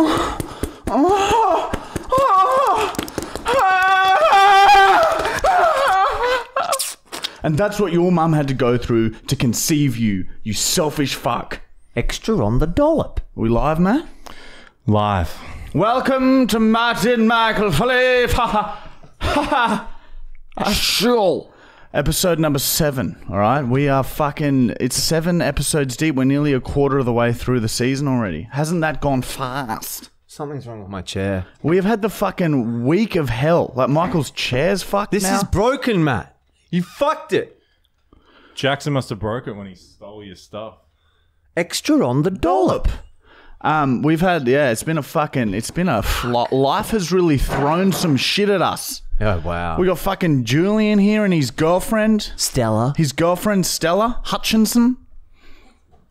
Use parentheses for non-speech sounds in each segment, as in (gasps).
(laughs) And that's what your mum had to go through to conceive you, you selfish fuck. Extra on the dollop. Are we live, man? Live. Welcome to Marty and Michael Philippe. (laughs) Sure. Episode number seven. All right, we are fucking. It's seven episodes deep. We're nearly a quarter of the way through the season already. Hasn't that gone fast? Something's wrong with my chair. We have had the fucking week of hell. Like Michael's chair's fucked This now. is broken, Matt. You fucked it. Jackson must have broke it when he stole your stuff. Extra on the dollop. Um, we've had yeah. It's been a fucking. It's been a fl- life has really thrown some shit at us. Oh wow. We got fucking Julian here and his girlfriend. Stella His girlfriend Stella Hutchinson.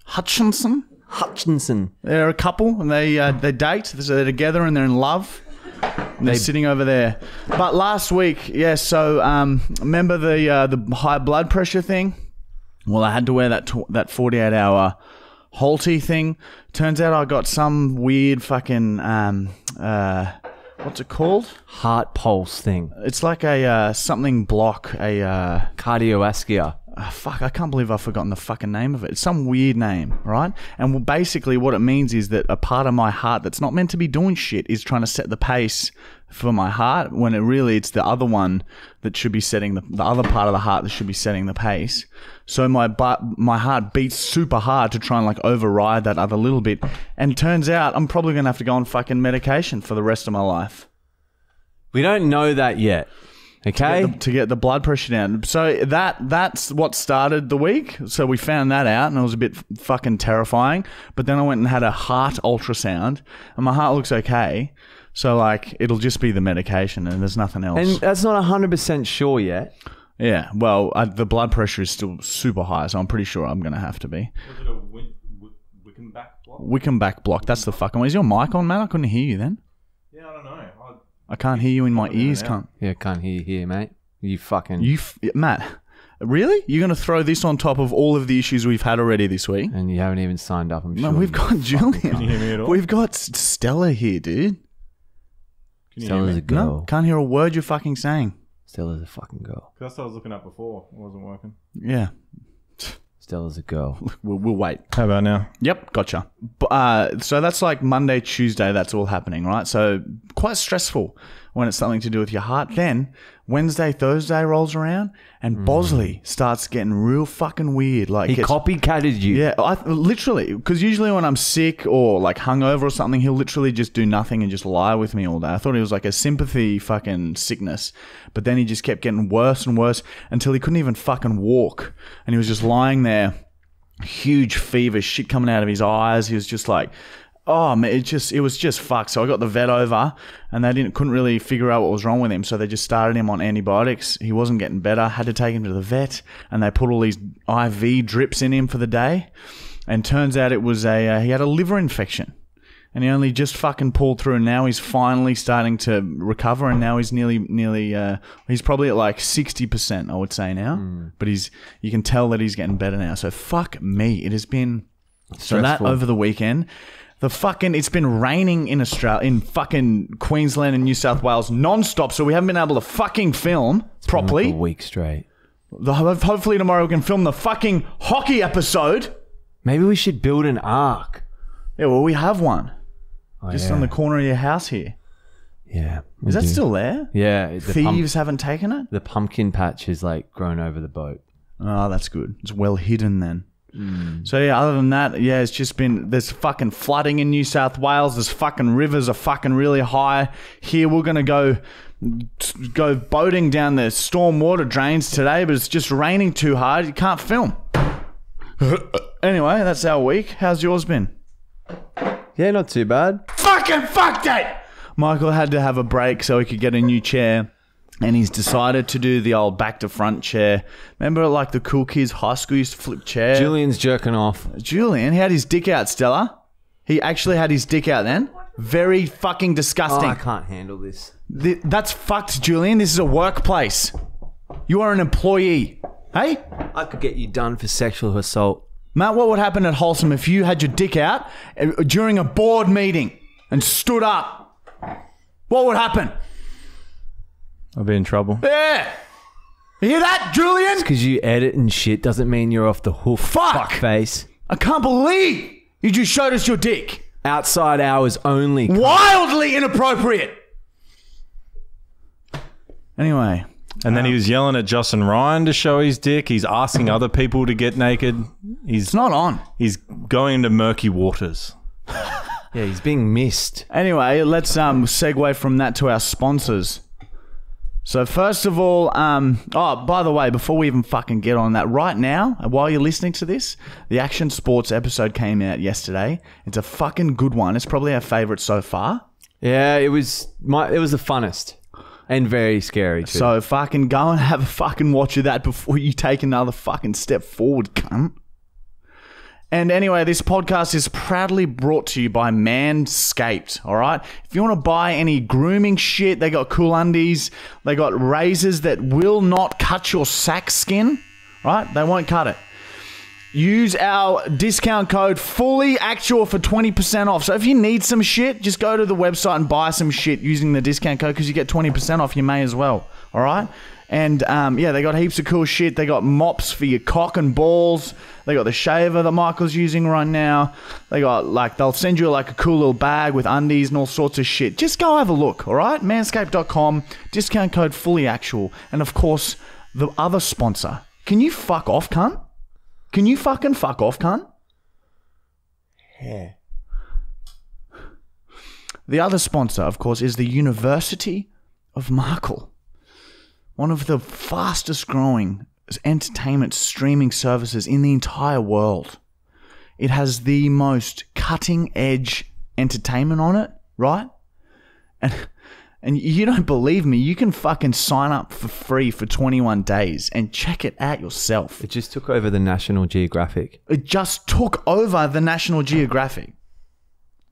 Hutchinson. Hutchinson. They're a couple and they uh, they date. So they're together and they're in love. And they're sitting over there. But last week, yeah. So um, remember the uh, the high blood pressure thing? Well, I had to wear that tw- that forty eight hour Holter thing. Turns out I got some weird fucking um, uh, what's it called? Heart pulse thing. It's like a uh, something block. A uh, Cardiovascular. Ah, fuck, I can't believe I've forgotten the fucking name of it. It's some weird name, right? And well, basically, what it means is that a part of my heart that's not meant to be doing shit is trying to set the pace for my heart when it really it's the other one that should be setting the, the other part of the heart that should be setting the pace. So my but my heart beats super hard to try and like override that other little bit. And turns out I'm probably gonna have to go on fucking medication for the rest of my life We don't know that yet. Okay. the- to get the blood pressure down. So that that's what started the week. So we found that out, and it was a bit fucking terrifying. But then I went and had a heart ultrasound, and my heart looks okay. So like it'll just be the medication, and there's nothing else. and that's not hundred percent sure yet. yeah, well, I, the blood pressure is still super high, so I'm pretty sure I'm gonna have to be. Was it a win- w- Wenckebach block? Wenckebach block. That's the fucking. Way. Is your mic on, man? I couldn't hear you then. Yeah, I don't know. I, I can't hear you in my ears, yeah. can't. Yeah, can't hear you here, mate. You fucking. You, f- Matt. Really? You're going to throw this on top of all of the issues we've had already this week? and you haven't even signed up. I'm No, sure. we've got Julian. Can you hear me at all? We've got Stella here, dude. Can you hear Stella's a me? girl. No, can't hear a word you're fucking saying. Stella's a fucking girl. 'Cause That's what I was looking at before. It wasn't working. Yeah, Stella's a girl. (laughs) we'll, we'll wait. How about now? Yep, gotcha. B- Uh, so that's like Monday, Tuesday. That's all happening, right? So quite stressful when it's something to do with your heart. Then Wednesday, Thursday rolls around, and hmm. Bosley starts getting real fucking weird. Like He gets- copycatted you. Yeah, I literally because usually when I'm sick or like hungover or something, he'll literally just do nothing and just lie with me all day. I thought it was like a sympathy fucking sickness, but then he just kept getting worse and worse until he couldn't even fucking walk, and he was just lying there, huge fever, shit coming out of his eyes. He was just like. Oh man, it just it was just fucked. So I got the vet over, and they didn't couldn't really figure out what was wrong with him. So they just started him on antibiotics. He wasn't getting better. Had to take him to the vet, and they put all these IV drips in him for the day. And turns out it was a uh, he had a liver infection, and he only just fucking pulled through. And now he's finally starting to recover, and now he's nearly nearly uh, he's probably at like sixty percent, I would say now. But he's you can tell that he's getting better now. So fuck me, it has been so that over the weekend. The fucking it's been raining in Australia in fucking Queensland and New South Wales non-stop so we haven't been able to fucking film Like properly. a week straight. The- hopefully tomorrow we can film the fucking hockey episode. Maybe we should build an ark. Yeah, well we have one Oh, just yeah. on the corner of your house here. Yeah. Is that do. still there? Yeah. The, Thieves haven't taken it. the pumpkin patch is like grown over the boat. Oh, that's good. It's well hidden then. Hmm. So yeah, other than that, yeah, it's just been there's fucking flooding in New South Wales. There's fucking rivers are fucking really high. Here we're gonna go go boating down the storm water drains today, but it's just raining too hard. You can't film. (laughs) anyway, that's our week. How's yours been? Yeah, not too bad. Fucking fucked it. Michael had to have a break so he could get a new chair. And he's decided to do the old back to front chair. Remember, like the cool kids high school used to flip chair. Julian's jerking off. Julian, he had his dick out, Stella. He actually had his dick out then. Very fucking Oh, disgusting. I can't handle this. Th- that's fucked, Julian. This is a workplace. You are an employee. Hey? I could get you done for sexual assault. Matt, what would happen at Wholesome if you had your dick out uh, during a board meeting? and stood up, what would happen? I'll be in trouble. Yeah. You hear that, Julian? Because you edit and shit doesn't mean you're off the hook. Fuck. face. I can't believe you just showed us your dick. Outside hours only. Wildly inappropriate. Anyway, And then he was yelling at Justin Ryan to show his dick. He's asking (laughs) other people to get naked. He's it's not on. he's going into murky waters. Yeah, he's being missed. Anyway, let's um segue from that to our sponsors. So first of all, um, oh, by the way, before we even fucking get on that, right now, while you're listening to this, the Action Sports episode came out yesterday. It's a fucking good one. It's probably our favorite so far. Yeah, it was my. It was the funnest and very scary too. So fucking go and have a fucking watch of that before you take another fucking step forward, cunt. And anyway, this podcast is proudly brought to you by Manscaped. All right. If you want to buy any grooming shit, they got cool undies. They got razors that will not cut your sack skin. Right? They won't cut it. Use our discount code fully actual for 20% off. So if you need some shit, just go to the website and buy some shit using the discount code because you get 20% off. You may as well. All right. And um, yeah, they got heaps of cool shit. They got mops for your cock and balls. They got the shaver that Michael's using right now. They got like they'll send you like a cool little bag with undies and all sorts of shit. Just go have a look, all right? Manscaped.com, discount code fully actual, and of course the other sponsor. Can you fuck off, cunt? Can you fucking fuck off, cunt? yeah. The other sponsor, of course, is the University of Marcheal, one of the fastest growing entertainment streaming services in the entire world. It has the most cutting edge entertainment on it, right? And and you don't believe me, you can fucking sign up for free for 21 days and check it out yourself. It just took over the National Geographic. It just took over the National Geographic.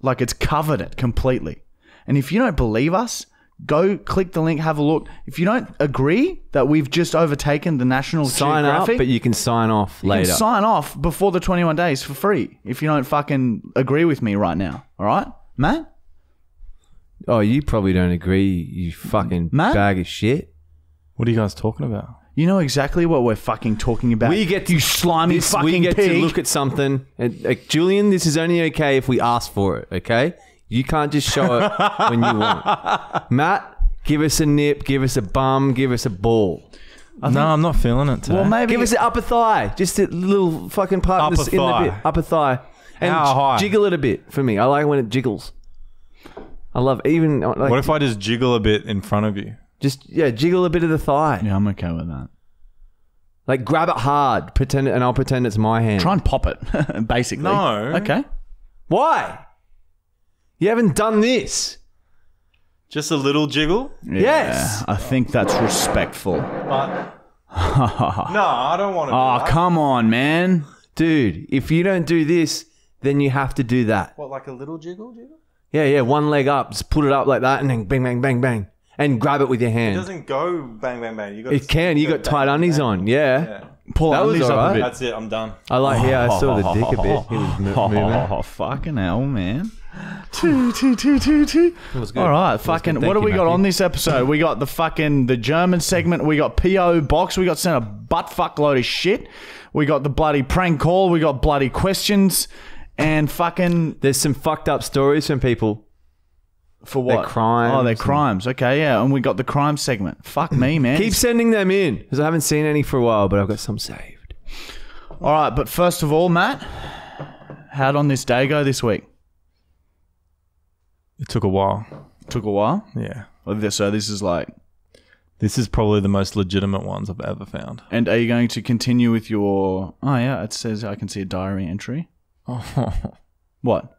Like it's covered it completely. And if you don't believe us, go click the link, have a look. If you don't agree that we've just overtaken the National Sign up, but you can sign off you can later. sign off before the 21 days for free if you don't fucking agree with me right now. All right? Matt? oh, you probably don't agree. You fucking Man? bag of shit. What are you guys talking about? You know exactly what we're fucking talking about. We get to- you slimy This, fucking we get pig. to look at something. And, like, Julian, this is only okay if we ask for it. Okay, you can't just show it when you want. Matt, give us a nip, give us a bum, give us a ball. no, I'm not feeling it today. well, maybe Give us an upper thigh, just a little fucking part in, Upper the, in the thigh. bit, upper thigh, and How high? jiggle it a bit for me. I like when it jiggles. I love even uh, like what if I just jiggle a bit in front of you? just yeah, jiggle a bit of the thigh, Yeah, I'm okay with that. like grab it hard, pretend, and I'll pretend it's my hand. Try and pop it, (laughs) basically. No. Okay. Why? You haven't done this. Just a little jiggle? Yes. I think that's respectful. But (laughs) no, I don't want to. Oh, come on, man. Dude, if you don't do this, then you have to do that. What, like a little jiggle, jiggle? Yeah, yeah, one leg up, just put it up like that, and then bang, bang, bang, bang, and grab it with your It hand. It, doesn't go bang, bang, bang. You got. It can. You got tight undies on. Yeah, Yeah. Pull That was undies up a alright. bit. That's it. I'm done. I like. Yeah, I saw the dick a bit. He was (laughs) mo- moving. Oh, fucking hell, man. Two, two, two, two, two. It was good. All right, fucking. What do you, we got Matthew. on this episode? We got the fucking the German segment. We got PO box. We got sent a butt fuck load of shit. We got the bloody prank call. We got bloody questions, and fucking There's some fucked up stories from people. for what? crimes Oh, they're crimes. Okay, yeah, and we got the crime segment. Fuck me, man. Keep sending them in because I haven't seen any for a while, but I've got some saved. All right, but first of all, Matt, how'd on this day go this week? It took a while. Took a while. Yeah. Well, this- So this is like, This is probably the most legitimate ones I've ever found. and are you going to continue with your? Oh yeah, it says I can see a diary entry. Oh. (laughs) What?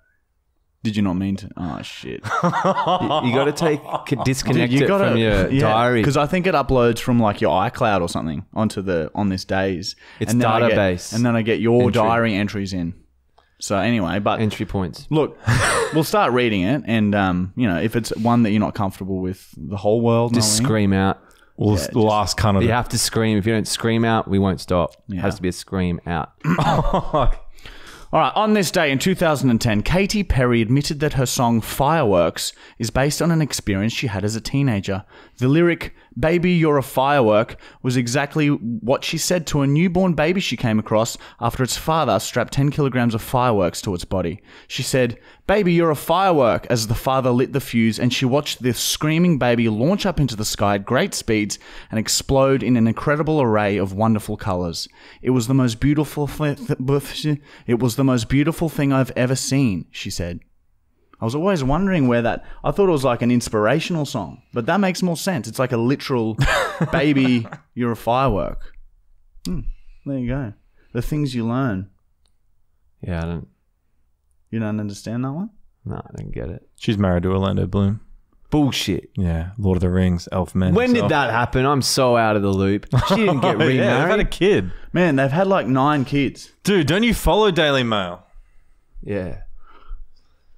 Did you not mean to? Oh shit! (laughs) You, got to take disconnect it from your (laughs) diary. because I think it uploads from like your iCloud or something onto the on this days. It's then I get- database and then I get your entry. diary entries in. So anyway, but Entry points. look, (laughs) we'll start reading it, and um, you know, if it's one that you're not comfortable with, the whole world Just knowing, scream out. We'll, we'll ask kind of. You have to scream. If you don't scream out, we won't stop. It has to be a scream out. (laughs) (laughs) All right, on this day in 2010, Katy Perry admitted that her song Fireworks is based on an experience she had as a teenager. The lyric, Baby, you're a firework, was exactly what she said to a newborn baby she came across after its father strapped 10 kilograms of fireworks to its body. She said, Baby, you're a firework, as the father lit the fuse, and she watched the screaming baby launch up into the sky at great speeds and explode in an incredible array of wonderful colors. It was the most beautiful th- it was the most beautiful thing I've ever seen, she said. I was always wondering where that I thought it was like an inspirational song, but that makes more sense. It's like a literal (laughs) baby, you're a firework. Hmm, there you go. The things you learn. Yeah, I don't. You don't understand that one? No, I didn't get it. She's married to Orlando Bloom. Bullshit. Yeah, Lord of the Rings, Elf Man. When did himself. that happen? I'm so out of the loop. (laughs) She didn't get Oh, (laughs) yeah, they've had a kid. Man, they've had like nine kids. Dude, don't you follow Daily Mail? Yeah.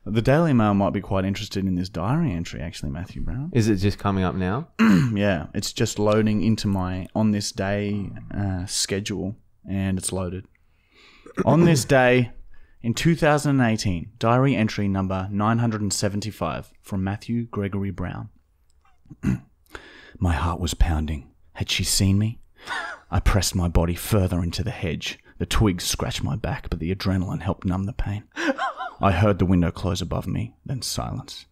The Daily Mail might be quite interested in this diary entry, actually, Matthew Brown. Is it just coming up now? (clears throat) Yeah, it's just loading into my on this day uh, schedule, and it's loaded. on this day in 2018, diary entry number 975 from Matthew Gregory Brown. (clears throat) my heart was pounding. Had she seen me? I pressed my body further into the hedge. The twigs scratched my back, but the adrenaline helped numb the pain. (laughs) I heard the window close above me, then silence.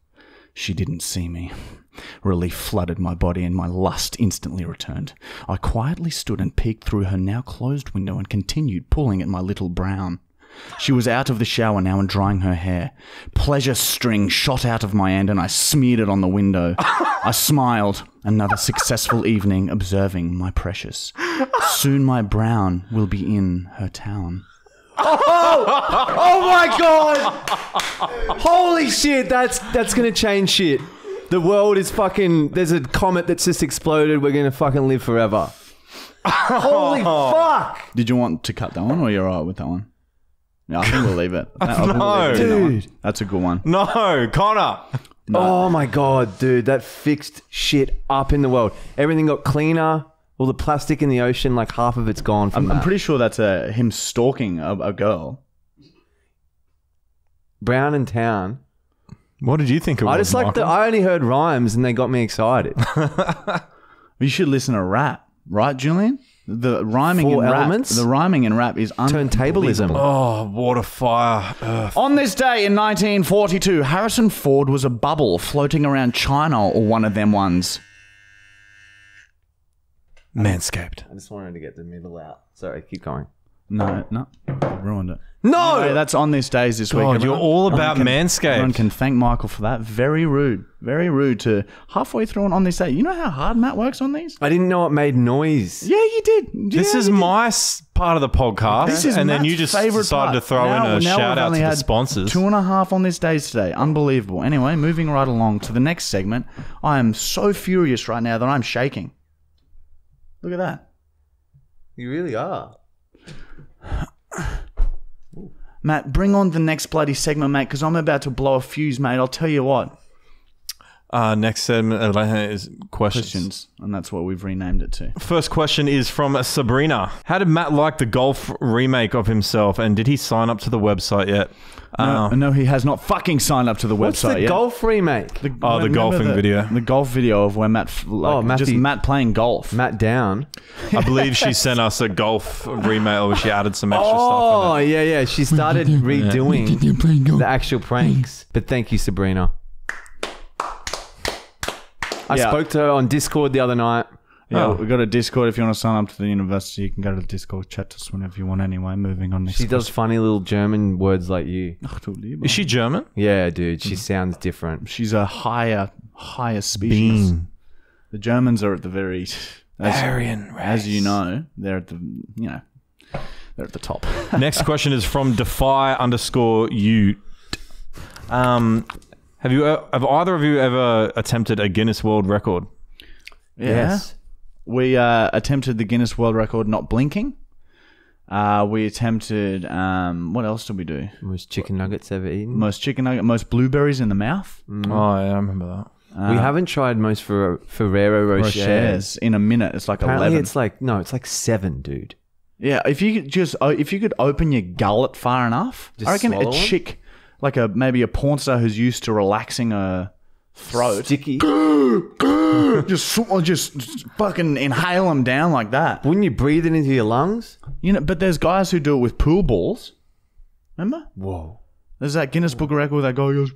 She didn't see me. Relief flooded my body and my lust instantly returned. I quietly stood and peeked through her now closed window and continued pulling at my little brown. She was out of the shower now and drying her hair. Pleasure string shot out of my end and I smeared it on the window. I smiled. Another successful evening observing my precious. Soon my brown will be in her town. Oh! oh my god! Holy shit! That's that's gonna change shit. The world is fucking. There's a comet that's just exploded. We're gonna fucking live forever. Holy (laughs) fuck! Did you want to cut that one or you're alright with that one? Yeah, I think we'll leave it. (laughs) I think we'll No. leave it in that one. Dude. That's a good one. No, Connor. Oh my god, dude, that fixed shit up in the world. Everything got cleaner. All the plastic in the ocean, like half of it's gone from I'm, I'm that. pretty sure that's a, him stalking a, a girl. Brown in town. What did you think of I just like the. I only heard rhymes and they got me excited. (laughs) You should listen to rap, right, Julian? The rhyming Four in rap, the rhyming in rap is Turntablism. unbelievable. Oh, water, fire, earth. On this day in 1942, Harrison Ford was a bubble floating around China or one of them ones. Manscaped. I just wanted to get the middle out. Sorry, keep going. No, no, ruined it. No, Hey, that's on this days this week. God, you're all about Everyone Manscaped. Everyone can thank Michael for that. Very rude. Very rude to halfway through and on this day. You know how hard Matt works on these? I didn't know it made noise. Yeah, you did. This Yeah, is you did. my s- part of the podcast, This is and then Matt's you just decided to throw Now- in a now shout we've out only to the had sponsors. Two and a half on this days today. Unbelievable. Anyway, moving right along to the next segment. I am so furious right now that I'm shaking. Look at that. You really are. Matt, bring on the next bloody segment, mate, because I'm about to blow a fuse, mate. I'll tell you what. Uh, next segment uh, is questions. Questions. And that's what we've renamed it to. First question is from Sabrina. How did Matt like the golf remake of himself, and did he sign up to the website yet? No, Uh, no, he has not fucking signed up to the What's website the yet. golf remake? Oh, the golfing the- video. The golf video of where Matt, f- like, Oh, just Matt playing golf. Matt Down. (laughs) I believe she sent us a golf remake, or she added some extra Oh stuff. Oh yeah, yeah. She started redoing the actual pranks. But thank you, Sabrina. I Yeah. spoke to her on Discord the other night. Yeah, Oh. we've got a Discord. If you want to sign up to the university, you can go to the Discord, chat to us whenever you want. Anyway, moving on. Next She does funny little German words like you. Is she German? Yeah, dude. She sounds different. She's a higher, higher species. The Germans are at the very, as, Aryan as you know, they're at the, you know, they're at the top. Next question is from Defy underscore you. Um, have you uh, have either of you ever attempted a Guinness World Record? Yeah. Yes. We uh, attempted the Guinness World Record not blinking. Uh, we attempted. Um, what else did we do? Most chicken nuggets ever eaten. Most chicken nugget, most blueberries in the mouth. Oh, yeah, I remember that. we haven't tried most for Ferrero Rocher. Rochers in a minute. It's like Apparently, eleven. it's like no, it's like seven, dude. Yeah, if you could just oh, if you could open your gullet far enough, Just I reckon a swallow 'em? chick, like a maybe a porn star who's used to relaxing a throat, Sticky. just just fucking inhale them down like that. Wouldn't you breathe it into your lungs? You know, but there's guys who do it with pool balls. Remember? Whoa. There's that Guinness Book of Record where that guy goes.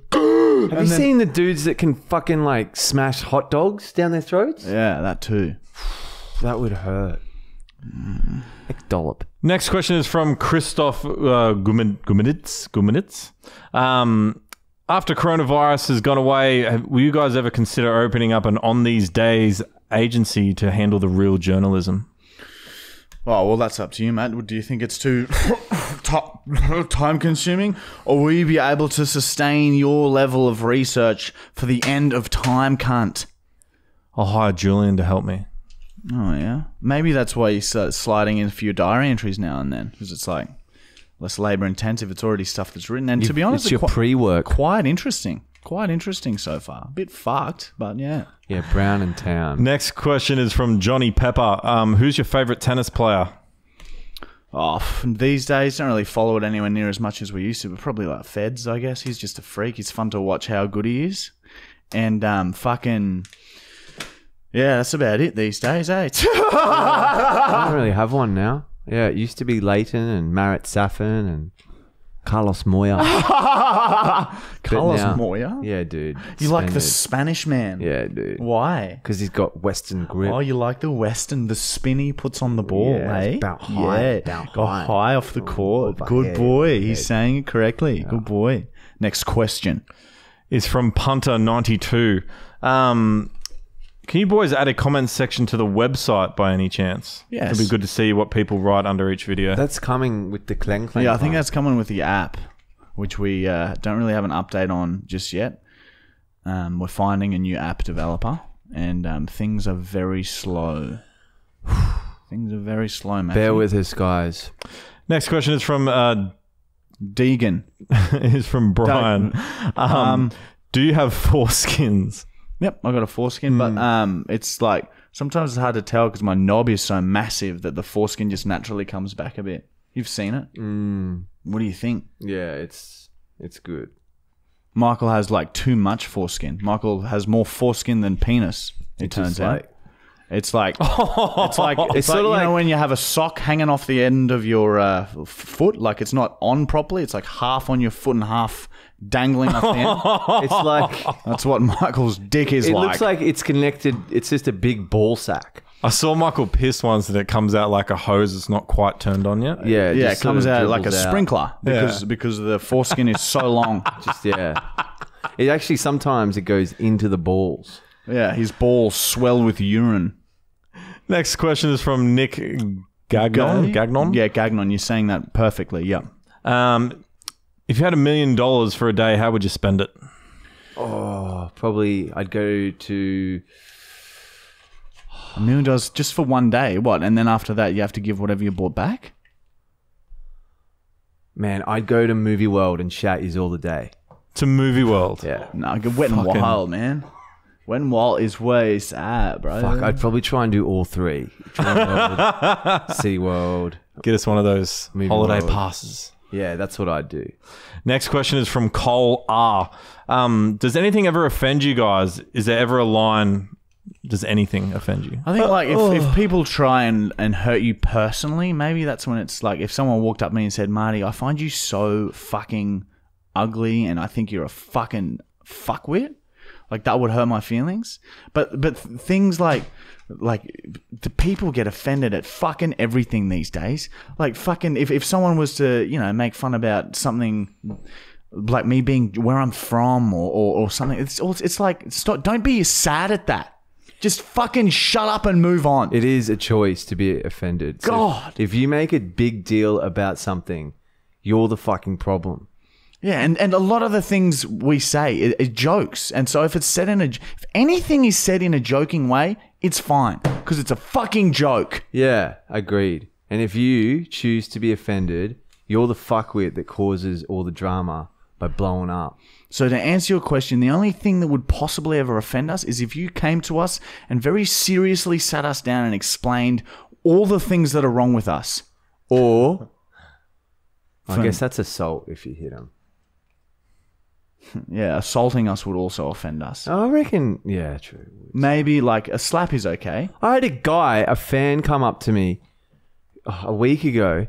Have you seen the dudes that can fucking like smash hot dogs down their throats? Yeah, that too. That would hurt. Like dollop. Next question is from Christoph uh, Gumin- Guminitz. Guminitz. Um, after coronavirus has gone away, have, will you guys ever consider opening up an on these days agency to handle the real journalism? Oh well, that's up to you, Matt. Do you think it's too (coughs) (coughs) time consuming, or will you be able to sustain your level of research for the end of time, cunt? I'll hire Julian to help me. Oh yeah, maybe that's why you start sliding in a few diary entries now and then, because it's like less labor intensive. It's already stuff that's written, and to be honest, it's your it's pre-work. quite interesting. Quite interesting so far. A bit fucked, but yeah. Yeah, Brown and Town. Next question is from Johnny Pepper. Um, who's your favorite tennis player? Oh, these days don't really follow it anywhere near as much as we used to, but probably like Feds, I guess. He's just a freak. He's fun to watch how good he is. And um fucking Yeah, that's about it these days, eh? (laughs) I don't really have one now. Yeah, it used to be Lleyton and Marat Safin and Carlos Moya. (laughs) Carlos now- Moya? yeah, dude. You like the Spanish man. Yeah, dude. Why? Because he's got Western grip. Oh, you like the Western, the spin he puts on the ball, Yeah, eh? it's about high, yeah. about Go high. high off the court. over Good head, boy. head. He's saying it correctly. Good boy. Next question. Is from Punter92. Um, can you boys add a comment section to the website by any chance? Yes. It'd be good to see what people write under each video. That's coming with the Clang Clang. Yeah, I think part. that's coming with the app, which we uh, don't really have an update on just yet. Um, we're finding a new app developer, and um, things are very slow. (sighs) things are very slow, man. Bear with us, guys. Next question is from uh, Deegan. (laughs) is from Brian. Um, Um, do you have foreskins? (laughs) Yep, I got a foreskin, but um, it's like sometimes it's hard to tell because my knob is so massive that the foreskin just naturally comes back a bit. You've seen it. Mm, What do you think? yeah, it's it's good. Michael has like too much foreskin. Michael has more foreskin than penis. It It's turns just out. like- It's like (laughs) it's like it's, It's like, sorta you know like- when you have a sock hanging off the end of your uh, f- foot, like it's not on properly. It's like half on your foot and half dangling off the end. It's like (laughs) That's what Michael's dick is like. it like. looks like it's connected. It's just a big ball sack. I saw Michael piss once and it comes out like a hose that's not quite turned on yet. Yeah, yeah, it just sort comes of out like a dribbles out. sprinkler because Yeah. because the foreskin is so (laughs) long. Just yeah. It actually sometimes it goes into the balls. Yeah, his balls swell with urine. Next question is from Nick Gagnon. Gagnon? Yeah, Gagnon. You're saying that perfectly. Yep. Um, if you had a million dollars for a day, how would you spend it? Oh, probably I'd go to A million dollars just for one day. What? And then after that, you have to give whatever you bought back. man. I'd go to Movie World and shout "Is all the day." To Movie World. Yeah. No, I get wet and Fucking- wild, man. Wet and wild is where it's at, bro. Fuck, I'd probably try and do all three. (laughs) Sea World. Get us one of those Movie holiday World. passes. Yeah, that's what I'd do. Next question is from Cole R. Um, does anything ever offend you guys? Is there ever a line? Does anything offend you? I think like if, if people try and, and hurt you personally, maybe that's when it's like if someone walked up to me and said, Marty, I find you so fucking ugly and I think you're a fucking fuckwit. Like that would hurt my feelings. But but th- things like like the people get offended at fucking everything these days. Like fucking if, if someone was to, you know, make fun about something like me being where I'm from or, or, or something, it's all it's like stop don't be sad at that. Just fucking shut up and move on. It is a choice to be offended. So God. if you make a big deal about something, you're the fucking problem. Yeah, and, and a lot of the things we say are jokes, and so if it's said in a, if anything is said in a joking way, it's fine because it's a fucking joke. Yeah, agreed. And if you choose to be offended, you're the fuckwit that causes all the drama by blowing up. So to answer your question, the only thing that would possibly ever offend us is if you came to us and very seriously sat us down and explained all the things that are wrong with us, or I guess that's assault if you hit him. (laughs) Yeah, assaulting us would also offend us. I reckon. Yeah, true. Maybe like a slap is okay. I had a guy, a fan, come up to me uh, a week ago,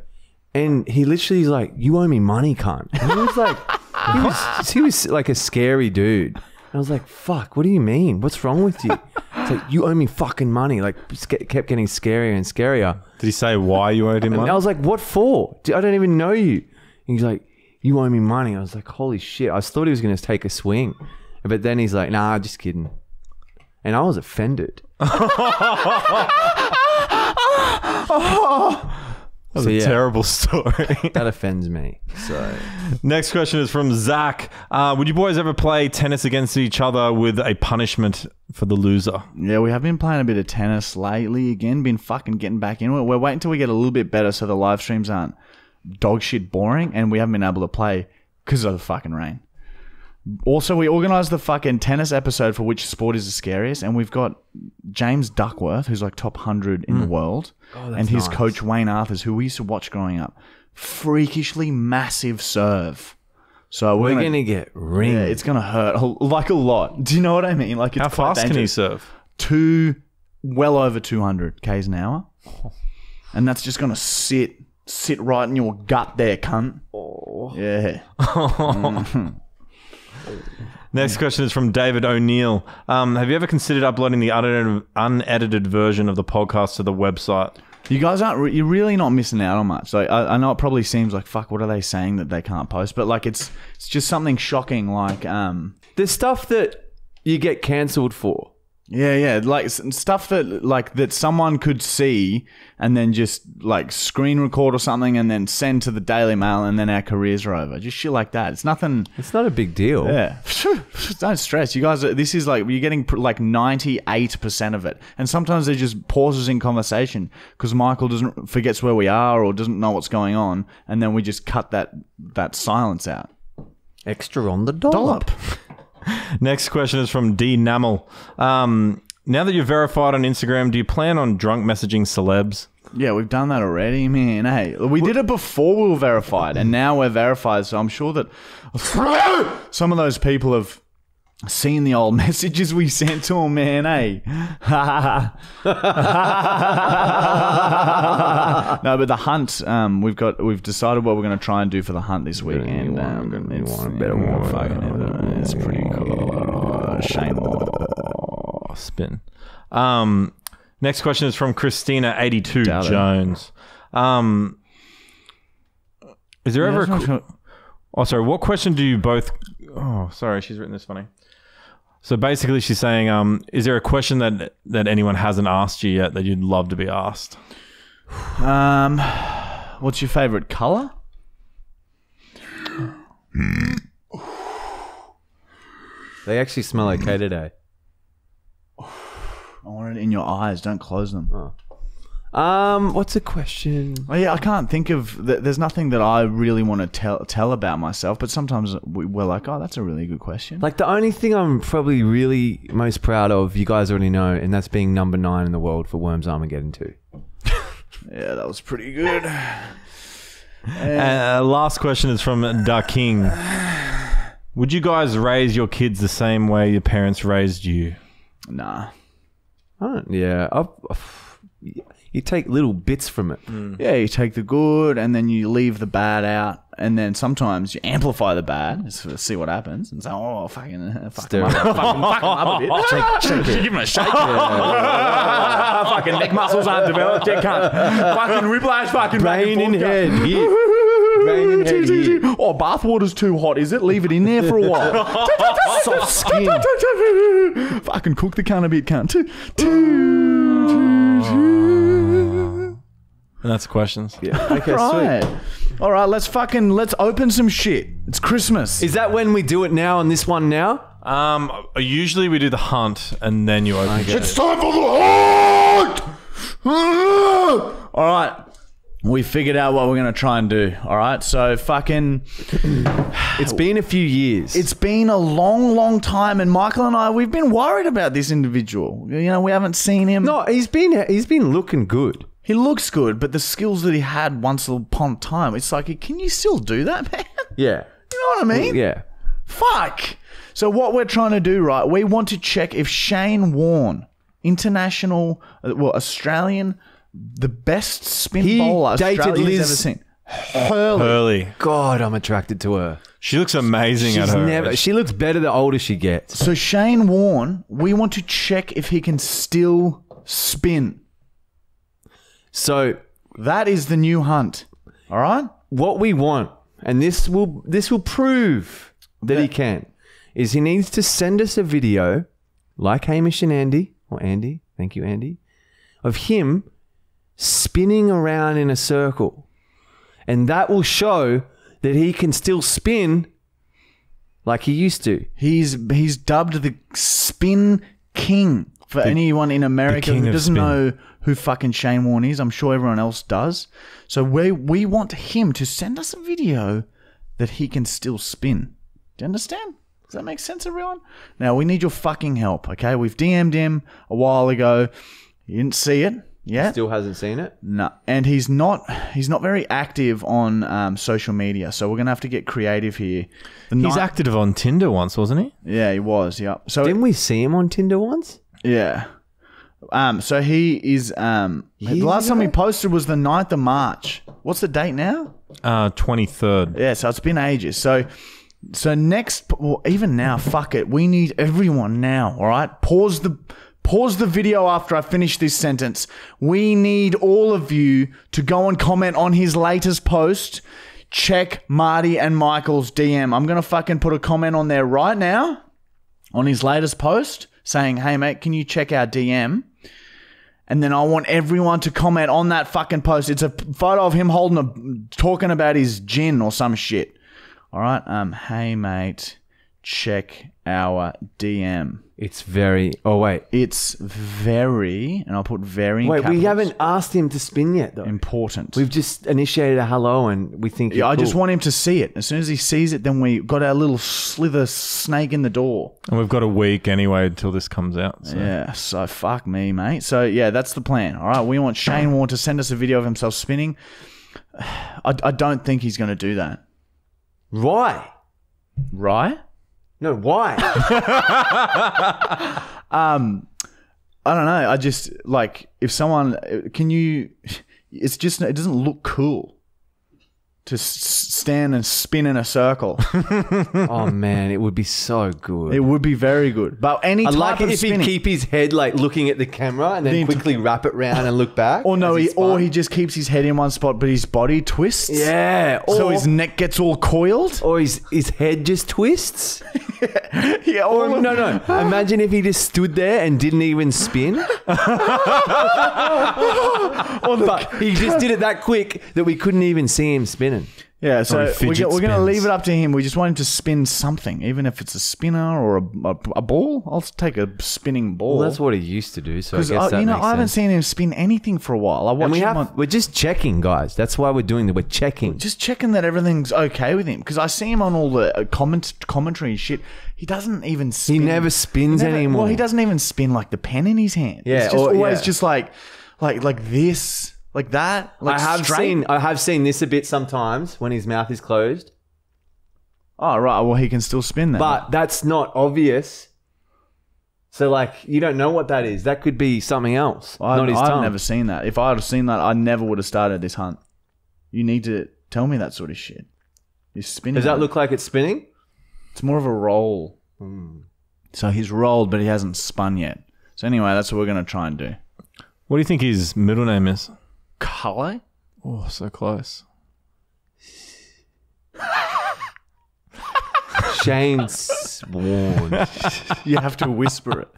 and he literally was like, "You owe me money, cunt." And he was like, (laughs) he was, he was like a scary dude. And I was like, "Fuck, what do you mean? What's wrong with you?" It's like you owe me fucking money. Like, just kept getting scarier and scarier. Did he say why you owed him And money? I was like, "What for? Dude, I don't even know you." And he's like, "You owe me money." I was like, "Holy shit!" I thought he was going to take a swing, but then he's like, "Nah, just kidding." And I was offended. (laughs) That's So, a yeah. terrible (laughs) story. That offends me. So Next question is from Zach. Uh, would you boys ever play tennis against each other with a punishment for the loser? Yeah, we have been playing a bit of tennis lately. Again, been fucking getting back into it. We're waiting till we get a little bit better so the live streams aren't dog shit boring, and we haven't been able to play because of the fucking rain. Also, we organised the fucking tennis episode for which sport is the scariest, and we've got James Duckworth, who's like top hundred in the hmm. world, oh, and his nice. coach Wayne Arthurs, who we used to watch growing up, freakishly massive serve. So we're, we're gonna, gonna get ringed. yeah, it's gonna hurt a- like a lot. (laughs) Do you know what I mean? Like, it's How quite fast can he dangerous serve? two, well over 200 k's an hour. (laughs) And that's just going to sit, sit right in your gut there, cunt. Yeah. (laughs) Next question is from David O'Neill. Um, have you ever considered uploading the unedited, unedited version of the podcast to the website? You guys aren't, re- you're really not missing out on much. Like, I, I know it probably seems like, fuck, what are they saying that they can't post? But like, it's, it's just something shocking. Like, um, the stuff that you get cancelled for. Yeah, yeah, like stuff that like that someone could see and then just like screen record or something and then send to the Daily Mail and then our careers are over. Just shit like that. It's nothing. It's not a big deal. Yeah, (laughs) don't stress. You guys, are, this is like you're getting like ninety eight percent of it, and sometimes they're just pauses in conversation because Michael doesn't forgets where we are or doesn't know what's going on, and then we just cut that that silence out. Extra on the dollop. (laughs) (laughs) Next question is from D Namel. Um, now that you're verified on Instagram, do you plan on drunk messaging celebs? Yeah, we've done that already, man. Hey, we did it before we were verified, and now we're verified. So I'm sure that (laughs) some of those people have seen the old (laughs) messages we sent to them, man. Hey, (laughs) no, but the hunt, um, we've got, we've decided what we're going to try and do for the hunt this week, and um, it's, want a better one. fucking, it's pretty cool. Shame. Oh, spin. Um, next question is from Christina82 Jones. Um, is there ever a. Yeah, qu- Oh, sorry. What question do you both? Oh, sorry. She's written this funny. So basically, she's saying, um, is there a question that that anyone hasn't asked you yet that you'd love to be asked? Um, what's your favorite color? They actually smell okay today. I want it in your eyes. Don't close them. Um, what's a question? Oh yeah, I can't think of. th- There's nothing that I really want to tell tell about myself. But sometimes we- we're like, oh, that's a really good question. Like the only thing I'm probably really most proud of, you guys already know, and that's being number nine in the world for Worms Armageddon 2. (laughs) yeah, that was pretty good. (laughs) Uh, last question is from Da King. Would you guys raise your kids the same way your parents raised you? Nah. I don't, yeah, I've, (sighs) you take little bits from it. Yeah, you take the good and then you leave the bad out, and then sometimes you amplify the bad just to see what happens, and say, oh, fucking, uh, fuck him up, fucking, fuck him up a bit, shake, shake it, give him a shake. (laughs) fucking neck muscles aren't developed yet, cunt. fucking whiplash, fucking Brain (laughs) in head. Here. Brain in head. Here. Oh, bathwater's too hot, is it? Leave it in there for a while. (laughs) Soft skin. Fucking cook the cunt a bit, cunt. And that's the questions. Okay, sweet. All right, let's fucking let's open some shit. It's Christmas. Is that when we do it now on this one now? Um, usually we do the hunt and then you open. shit. time for the hunt. All right. We figured out what we're going to try and do. All right. So fucking It's been a few years. it's been a long long time and Michael and I we've been worried about this individual. You know, we haven't seen him. no, he's been he's been looking good. He looks good, but the skills that he had once upon a time, it's like, can you still do that, (laughs) man? Yeah. You know what I mean? Yeah. Fuck. So what we're trying to do, right? We want to check if Shane Warne, international, uh, well, Australian, the best spin He bowler dated Australia's Liz ever seen. Hurley. Hurley. God, I'm attracted to her. She looks amazing at her. never. She looks better the older she gets. So Shane Warne, we want to check if he can still spin. So That is the new hunt. All right. what we want, and this will this will prove that he can, is he needs to send us a video, like Hamish and Andy, or Andy, thank you, Andy, of him spinning around in a circle, and that will show that he can still spin like he used to. He's he's dubbed the Spin King. For anyone in America who doesn't spin. know who fucking Shane Warne is, I'm sure everyone else does. So we we want him to send us a video that he can still spin. Do you understand? Does that make sense, everyone? Now we need your fucking help. Okay, we've DM'd him a while ago. You didn't see it yet. Still hasn't seen it. No, and he's not he's not very active on um, social media, so we're gonna have to get creative here. The He's night- active on Tinder once, wasn't he? yeah, he was. Yeah. So Didn't we see him on Tinder once? Yeah. Um. So he is. Um. The Years last time he posted was the 9th of March. What's the date now? Uh, 23rd. Yeah. So it's been ages. So. So next, well, even now, fuck it. We need everyone now. All right. Pause the. Pause the video after I finish this sentence. We need all of you to go and comment on his latest post. Check Marty and Michael's DM. I'm going to fucking put a comment on there right now on his latest post saying, hey, mate, can you check our DM? And then I want everyone to comment on that fucking post. It's a photo of him holding a, talking about his gin or some shit. All right. Um, hey, mate, check our DM. It's very. Oh wait, It's very, and I'll put very. in wait. We capitals, haven't asked him to spin yet, though. important. We've just initiated a hello, and we think. yeah, you're I just want him to see it. As soon as he sees it, then we got our little slither snake in the door. And we've got a week anyway until this comes out. So. Yeah, so fuck me, mate. So yeah, that's the plan. All right, we want Shane Warne to send us a video of himself spinning. (sighs) I, I don't think he's going to do that. Why? Right? No, why? (laughs) Um, I don't know. I just like if someone can you. It's just it doesn't look cool to s- stand and spin in a circle. (laughs) oh man, it would be so good. it would be very good, but any I'd type like it of if spinning. he'd keep his head like looking at the camera and then The int- quickly wrap it round and look back. or no, as he, spun. or he just keeps his head in one spot, but his body twists. yeah, or, So his neck gets all coiled. or his his head just twists. (laughs) Yeah. Or All of- no, no. Imagine if he just stood there and didn't even spin. (laughs) but oh, he just did it that quick that we couldn't even see him spinning. Yeah, so we're, go- we're going to leave it up to him. We just want him to spin something, even if it's a spinner or a, a, a ball. I'll take a spinning ball. Well, that's what he used to do. So I guess that you know makes I haven't sense. seen him spin anything for a while. I watched And we him have, on, we're just checking, guys. That's why we're doing that. We're checking. just checking that everything's okay with him because I see him on all the uh, comment commentary and shit. He doesn't even. Spin. He never spins anymore. Well, he doesn't even spin like the pen in his hand. Yeah, it's just or- always yeah. just like, like, like this, like that. Like I have straight. seen I have seen this a bit sometimes when his mouth is closed, Oh right, well he can still spin that. but that's not obvious. So like you don't know what that is. That could be something else, I've, not his I've tongue. never seen that. If I had seen that, I never would have started this hunt. You need to tell me that sort of shit. You're spinning. Does that look like it's spinning? It's more of a roll. Hmm. So he's rolled, but he hasn't spun yet. So anyway, that's what we're gonna try and do. What do you think his middle name is? Color? Oh, so close. Shane Swan. You have to whisper it.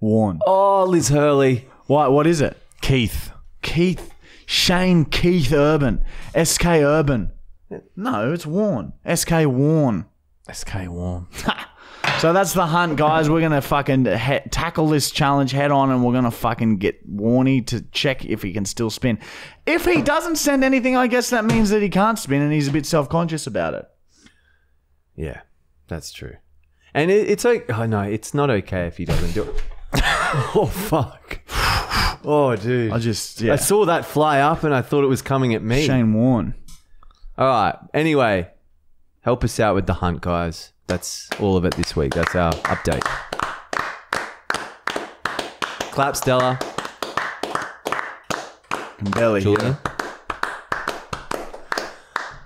Warn. Oh, Liz Hurley. What? What is it? Keith. Keith. Shane Keith Urban. SK Urban. No, it's Warn. SK Warn. SK Warm. (laughs) So that's the hunt, guys. We're gonna fucking he- tackle this challenge head on, and we're gonna fucking get Warney to check if he can still spin. If he doesn't send anything, I guess that means that he can't spin, and he's a bit self conscious about it. Yeah, that's true. And it, it's like, oh no, it's not okay if he doesn't do it. (laughs) Oh fuck. Oh dude. I just yeah. I saw that fly up and I thought it was coming at me. Shane Warne. All right. Anyway, help us out with the hunt, guys. That's all of it this week. That's our update. Clap, Stella. Can barely.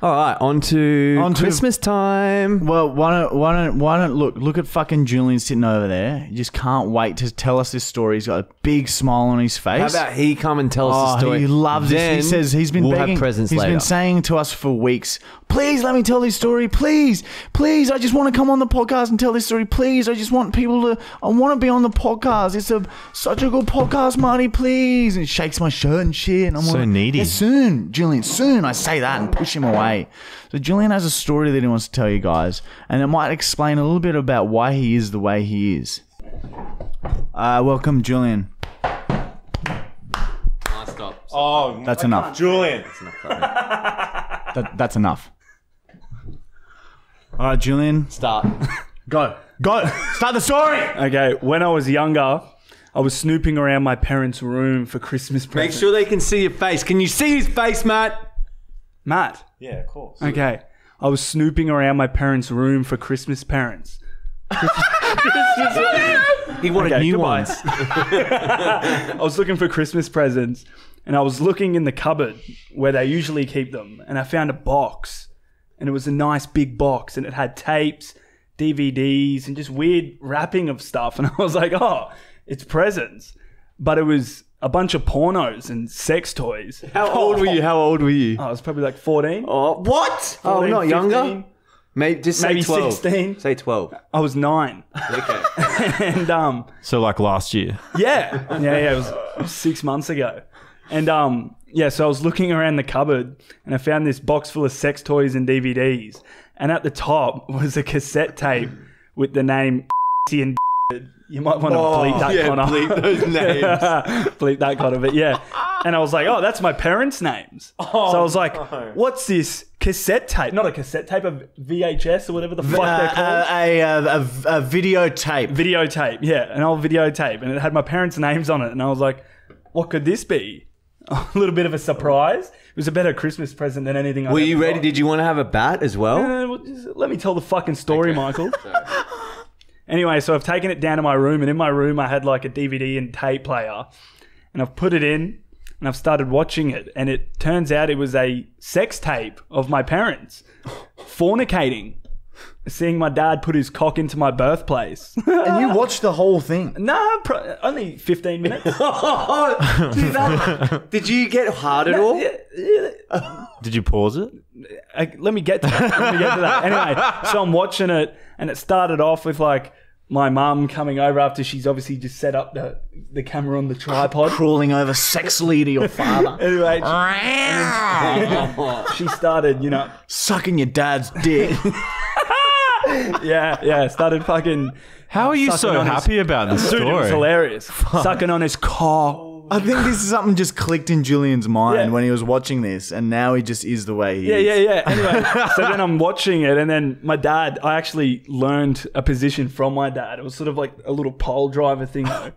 All right, on to, On to- Christmas time. Well, why don't why don't why don't look look at fucking Julian sitting over there. He just can't wait to tell us this story. He's got a big smile on his face. How about he come and tell us Oh, the story? he loves then this. He says he's been we'll begging. have presents he's later. been saying to us for weeks, "Please let me tell this story. Please, please. I just want to come on the podcast and tell this story. Please. I just want people to. I want to be on the podcast. It's a such a good podcast, Marty. Please." And shakes my shirt and shit. And I'm So like, needy. Yeah, soon, Julian. Soon. I say that and push him away. So Julian has a story that he wants to tell you guys, and it might explain a little bit about why he is the way he is. Uh, welcome, Julian. stop. Oh, That's enough. Julian. That, that's enough. All right, Julian. Start. (laughs) Go. Go. Start the story. Okay, when I was younger, I was snooping around my parents' room for Christmas presents. Make presents. sure they can see your face. Can you see his face, Matt? Matt. Yeah, of course. Okay, I was snooping around my parents' room for Christmas parents. He wanted Okay, new goodbye. ones. (laughs) I was looking for Christmas presents, and I was looking in the cupboard where they usually keep them, and I found a box, and it was a nice big box, and it had tapes, DVDs, and just weird wrapping of stuff, (laughs) and I was like, oh, it's presents, but it was a bunch of pornos and sex toys. How old were you? How old were you? (laughs) I was probably like 14. Oh, what? Oh, 14, not 15. younger? Maybe just say Maybe 12. 16. Say 12. I was nine. Okay. (laughs) and um, So like last year. yeah, yeah, yeah, it was six months ago. And um, yeah, so I was looking around the cupboard and I found this box full of sex toys and DVDs. And at the top (laughs) was a cassette tape with the name (laughs) and (laughs) you might want to bleep that yeah, of bleep those names. bleep that kind of it, yeah. And I was like, oh, that's my parents' names. Oh, so I was like, what's this cassette tape? Not a cassette tape, a VHS or whatever the fuck they're called. Uh, a, a, a, a videotape. videotape, yeah, an old videotape, and it had my parents' names on it, and I was like, "What could this be?" (laughs) A little bit of a surprise. It was a better Christmas present than anything. I've Were you ever ready? got. Did you want to have a bat as well? Uh, well, just let me tell the fucking story, Michael. (laughs) Anyway, so I've taken it down to my room, and in my room I had like a DVD and tape player, and I've put it in, and I've started watching it, and it turns out it was a sex tape of my parents fornicating, seeing my dad put his cock into my birthplace. (laughs) And you watched the whole thing. Nah, pro- only 15 minutes. (laughs) Dude, that- did you get hard at all? Yeah, yeah. Did you pause it? I- let me get to that. Let me get to that. Anyway, so I'm watching it, and it started off with like my mum coming over after she's obviously just set up the, the camera on the tripod. Crawling over sexually to your father. (laughs) Anyway, she, she started, you know, Sucking your dad's dick. Yeah, yeah, started fucking. How are you so on his- happy about this Dude, it was story? hilarious. (laughs) Sucking on his cock. I think this is something just clicked in Julian's mind Yeah. when he was watching this, and now he just is the way he is. Yeah, is. yeah, yeah. Anyway, (laughs) so then I'm watching it, and then my dad, I actually learned a position from my dad. It was sort of like a little pole driver thing, though.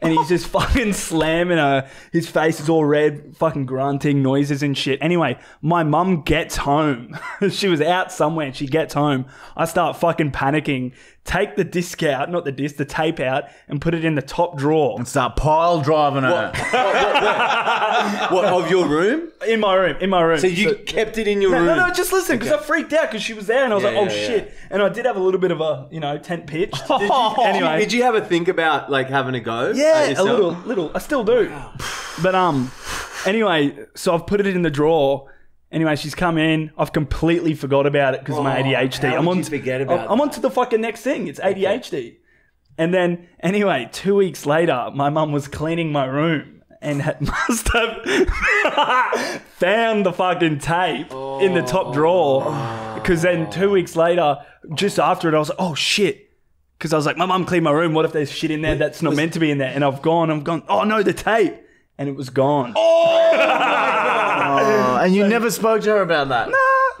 And he's just (laughs) fucking slamming her. His face is all red, fucking grunting noises and shit. Anyway, my mum gets home. (laughs) she was out somewhere and she gets home. I start fucking panicking. Take the disc out, not the disc, the tape out, and put it in the top drawer And Start pile driving her. What, of your room? in my room. In my room. So you kept it in your No, room? no, no, just listen, because I freaked out because she was there, and I was Yeah, like, "Oh yeah, shit!" And I did have a little bit of a, you know, tent pitch. (laughs) Did you- Anyway, anyway, did you have a think about like having a go? at yeah, a little, little. I still do, but um, anyway, so I've put it in the drawer. Anyway, she's come in. I've completely forgot about it because of my ADHD. Oh, how I'm would on. you forget about I'm on to the fucking next thing. It's ADHD. And then, anyway, two weeks later, my mum was cleaning my room and had, (laughs) must have (laughs) found the fucking tape in the top drawer. Because then, two weeks later, just after it, I was like, oh shit. Because I was like, my mum cleaned my room. What if there's shit in there that's not meant to be in there? And I've gone, I've gone, oh no, the tape. And it was gone. Oh, (laughs) oh and you never spoke to her about that.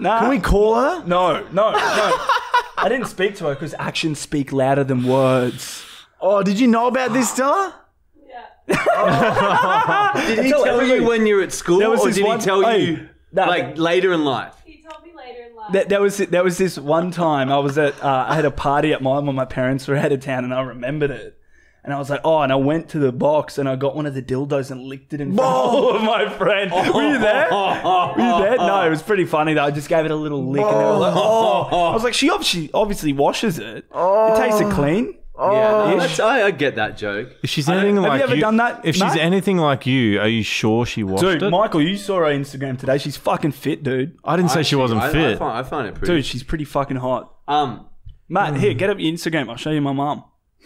Nah. Can we call her? No, no, no. I didn't speak to her because actions speak louder than words. Oh, did you know about this, Stella? Yeah. (gasps) Did he tell tell you when you were at school, There was or this did one- he tell Hey, you no. like later in life? He told later in life. There, there was there was this one time I was at uh, I had a party at mine when my parents were out of town and I remembered it. And I was like, oh, and I went to the box and I got one of the dildos and licked it in front of my friend. Were you there? Were you there? No, it was pretty funny though. I just gave it a little lick and they were like, oh. I was like, she obviously obviously washes it. It tasted clean. Yeah, no, that's- I, I get that joke. If she's anything have you like ever done that, if she's Matt? anything like you, are you sure she washed Dude, it? Michael, you saw her Instagram today. She's fucking fit, dude. I didn't say she Actually, wasn't I, I, fit. find, I find it pretty. Dude, she's pretty fucking hot. um, Matt, here, get up your Instagram. I'll show you my mum.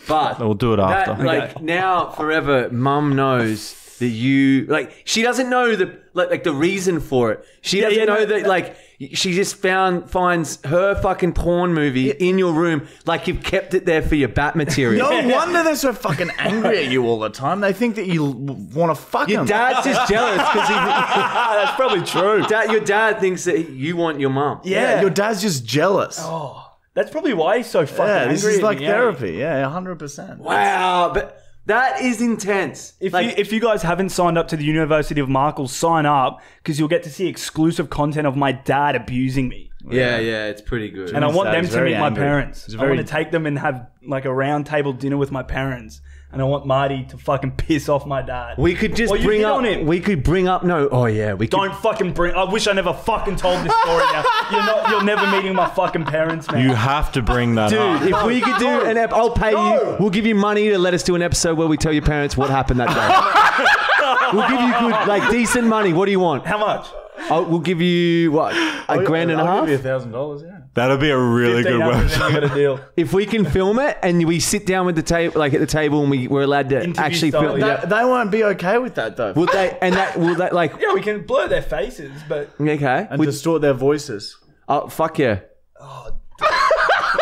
but We'll do it that, after. like now forever, mum knows that you like. She doesn't know the like, like the reason for it. She Yeah, doesn't yeah, know no, that that- like she just found finds her fucking porn movie in your room. Like you've kept it there for your bat material. No (laughs) wonder they're so fucking angry at you all the time. They think that you want to fuck Your them. dad's just (laughs) jealous because he. (laughs) That's probably true. Dad, your dad thinks that you want your mum. yeah, Yeah. your dad's just jealous. Oh. That's probably why he's so fucking yeah, angry. this is at like me, eh? therapy. Yeah, hundred percent. Wow, but that is intense. If, like, you, if you guys haven't signed up to the University of Marcheal, sign up because you'll get to see exclusive content of my dad abusing me. yeah, yeah, it's pretty good. And I want dad them is to very meet my parents. He's I want to take them and have like a round table dinner with my parents. And I want Marty to fucking (laughs) piss off my dad. we could just Well, you bring hit up. on it. We could bring up. No, oh yeah, we. Don't fucking bring. I wish I never fucking told this story now. You're not. You're never meeting my fucking parents, man. you have to bring that up. Dude, if we could do an ep, I'll pay you. We'll give you money to let us do an episode where we tell your parents what happened that day. (laughs) we'll give you good, like decent money. What do you want? How much? I'll, we'll give you what a grand and a half. A thousand dollars. Yeah. That'll be a really good 1500, website. then a deal. (laughs) if we can film it and we sit down with the table, like at the table, and we, we're allowed to Interview actually style, film. yeah. Yeah. They won't be okay with that though. Will they? And that will that like Yeah, we can blur their faces, but (laughs) okay? and With- distort their voices. oh fuck yeah! Oh,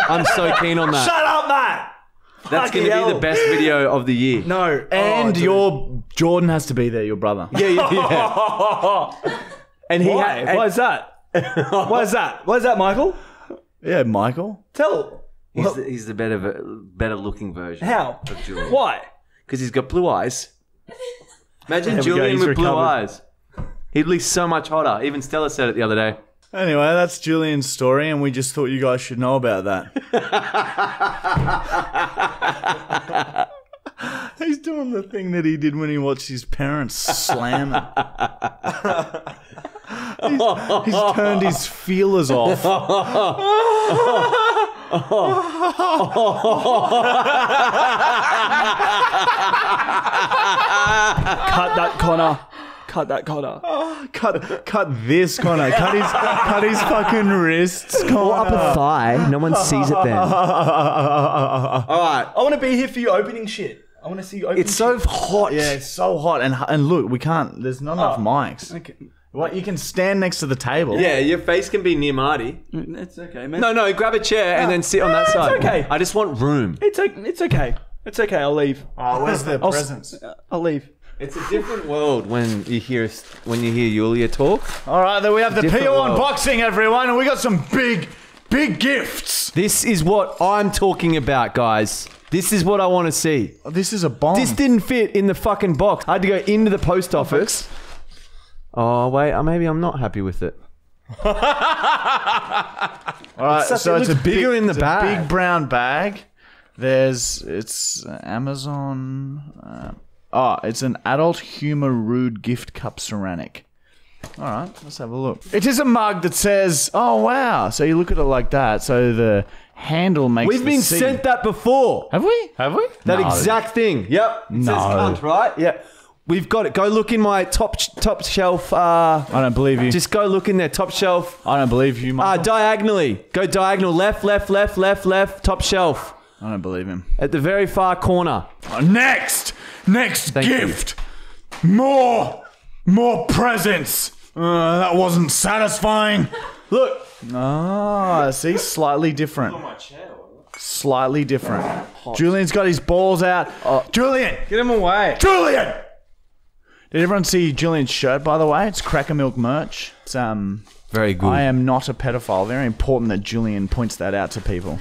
I'm so keen on that. shut up, Matt. That's going to be the best video of the year. No, oh, And Oh, your Jordan has to be there, your brother. Yeah, yeah, yeah. (laughs) And he Why? had, Why is that? (laughs) Why is that? Why is that, Michael? Yeah, Michael. Tell he's, the, he's the better better looking version. how. Of Julian. Why? Because he's got blue eyes. Imagine we go, Julian he's with blue recovered. eyes. He'd be so much hotter. Even Stella said it the other day. Anyway, that's Julian's story, and we just thought you guys should know about that. (laughs) (laughs) He's doing the thing that he did when he watched his parents slam it. he's, he's turned his feelers off. Cut that, Connor. Cut that, Connor. Cut, cut this, Connor. Cut his, cut his fucking wrists, Connor. thigh. No one sees it then. All right. I want to be here for you opening shit. I want to see you open It's so hot. Yeah, it's so hot, and and look, we can't. There's not enough oh, mics. Okay. What you can stand next to the table. Yeah, your face can be near Marty. It's okay, man. No, no, grab a chair and then sit on that it's side. okay. I just want room. It's, o- it's okay. It's okay. I'll leave. Oh, where's the (laughs) I'll s- presents? Uh, I'll leave. It's a different world when you hear when you hear Yulia talk. All right, then we have the Different PO world. unboxing, everyone, and we got some big, big gifts. This is what I'm talking about, guys. This is what I want to see. Oh, this is a bomb. This didn't fit in the fucking box. I had to go into the post office. Oh wait, uh, maybe I'm not happy with it. (laughs) All right, such- so it it's a looks big, bigger in the it's a bag. big brown bag. There's it's Amazon. Uh, oh, it's an adult humor rude gift cup ceramic. All right, let's have a look. It is a mug that says, "Oh wow!" So you look at it like that. So the handle makes. We've the been C. sent that before. Have we? Have we? That No. exact thing. Yep. It No. says cunt, right? Yeah. We've got it. Go look in my top top shelf. Uh, I don't believe you. just go look in there. Top shelf. I don't believe you, Uh, Michael. diagonally. Go diagonal. Left, left, left, left, left. Top shelf. I don't believe him. At the very far corner. Next, next Thank you. gift. More, more presents. Uh, that wasn't satisfying. Look. Ah, see, (laughs) slightly different. Slightly different. Julian's got his balls out. Julian, Get him away. Julian. Did everyone see Julian's shirt? By the way, it's Cracker Milk merch. It's um. Very good. I am not a pedophile. Very important that Julian points that out to people.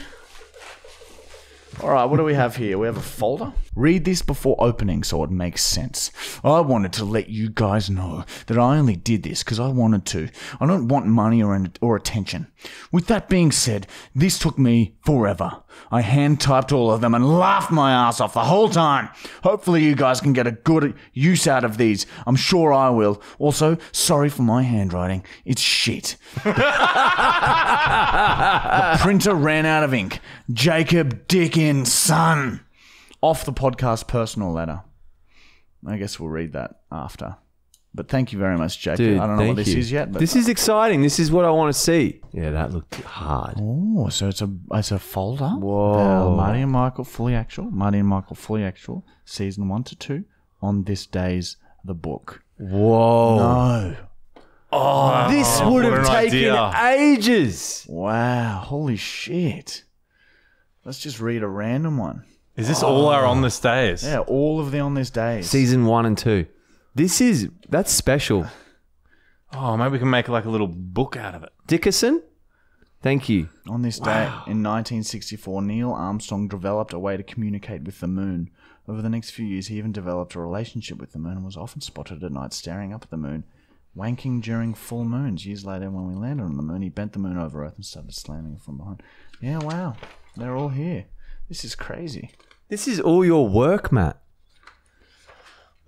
All right, what do we have here? We have a folder. Read this before opening so it makes sense. I wanted to let you guys know that I only did this because I wanted to. I don't want money or, or attention. With that being said, this took me forever. I hand typed all of them and laughed my ass off the whole time. Hopefully, you guys can get a good use out of these. I'm sure I will. Also, sorry for my handwriting. It's shit. (laughs) the printer ran out of ink. Jacob Dickerson. Off the podcast personal letter. I guess we'll read that after. But thank you very much, Jacob. Dude, I don't know what thank this you. is yet, but this is exciting. This is what I want to see. Yeah, that looked hard. Oh, so it's a it's a folder. Whoa. Uh, Marty and Michael fully actual. Marty and Michael fully actual. Season one to two. On this day's the book. Whoa. No. Oh, this would have what an taken idea. ages. Wow. Holy shit. Let's just read a random one. Is this all our on this days? Yeah, all of the on this days. Season one and two. This is that's special. Oh, maybe we can make like a little book out of it. Dickerson, thank you. On this day in 1964, Neil Armstrong developed a way to communicate with the moon. Over the next few years, he even developed a relationship with the moon and was often spotted at night staring up at the moon, wanking during full moons. Years later, when we landed on the moon, he bent the moon over Earth and started slamming it from behind. Yeah, wow. They're all here. This is crazy. This is all your work, Matt.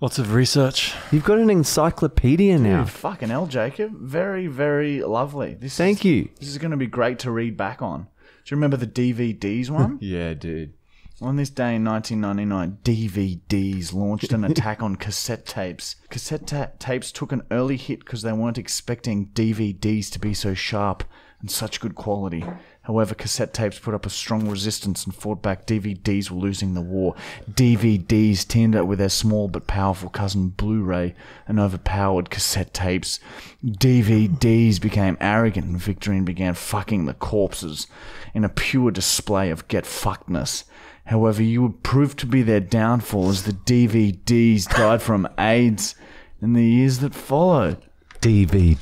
Lots of research. You've got an encyclopedia now. Dude, fucking hell, Jacob. Very, very lovely. This Thank is, you. This is going to be great to read back on. Do you remember the DVDs one? (laughs) Yeah, dude. On this day in 1999, DVDs launched an attack on cassette tapes. Cassette ta- tapes took an early hit because they weren't expecting DVDs to be so sharp and such good quality. However, cassette tapes put up a strong resistance and fought back. DVDs were losing the war. DVDs teamed up with their small but powerful cousin Blu-ray and overpowered cassette tapes. DVDs became arrogant and Victorine began fucking the corpses in a pure display of get fuckedness. However, you would prove to be their downfall as the DVDs died from AIDS in the years that followed. DVD.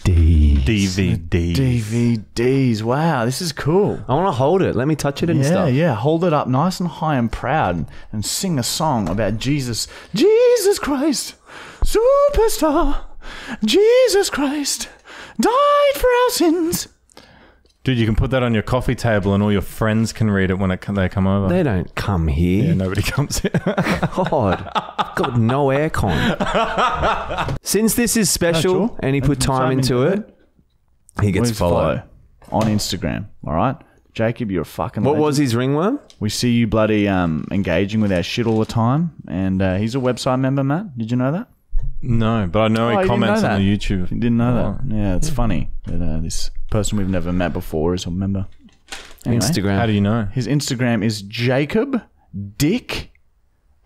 DVD. DVDs. Wow, this is cool. I want to hold it. Let me touch it and Yeah, stuff. yeah. Hold it up nice and high and proud and, and sing a song about Jesus. Jesus Christ, superstar. Jesus Christ died for our sins. Dude, you can put that on your coffee table and all your friends can read it when it, they come over. They don't come here. yeah, nobody (laughs) comes here. God, I've got no aircon. Since this is special true. and he put And time time into into it, he gets Please followed. follow on Instagram. All right, Jacob, you're a fucking. What legend. was his ringworm? We see you bloody um, engaging with our shit all the time, and uh, he's a website member, Matt. Did you know that? no, but I know Oh, you he didn't comments know on that? the YouTube. You didn't know Oh. that? Yeah, it's funny that uh, this person we've never met before is a member. Anyway, Instagram. How do you know? His Instagram is Jacob Dick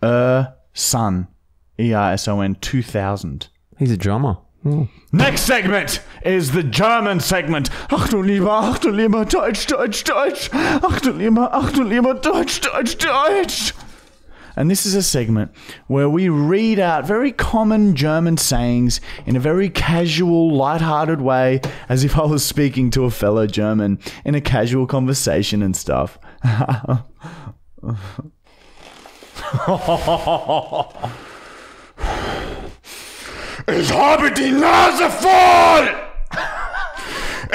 Er Son E R S O N two thousand. He's a drummer. Hmm. Next segment is the German segment. Ach du lieber, ach du lieber, Deutsch, Deutsch, Deutsch. Ach du lieber, ach du lieber, Deutsch, Deutsch, Deutsch. And this is a segment where we read out very common German sayings in a very casual, light-hearted way, as if I was speaking to a fellow German in a casual conversation and stuff. (laughs) (laughs) Ich habe die Nase voll!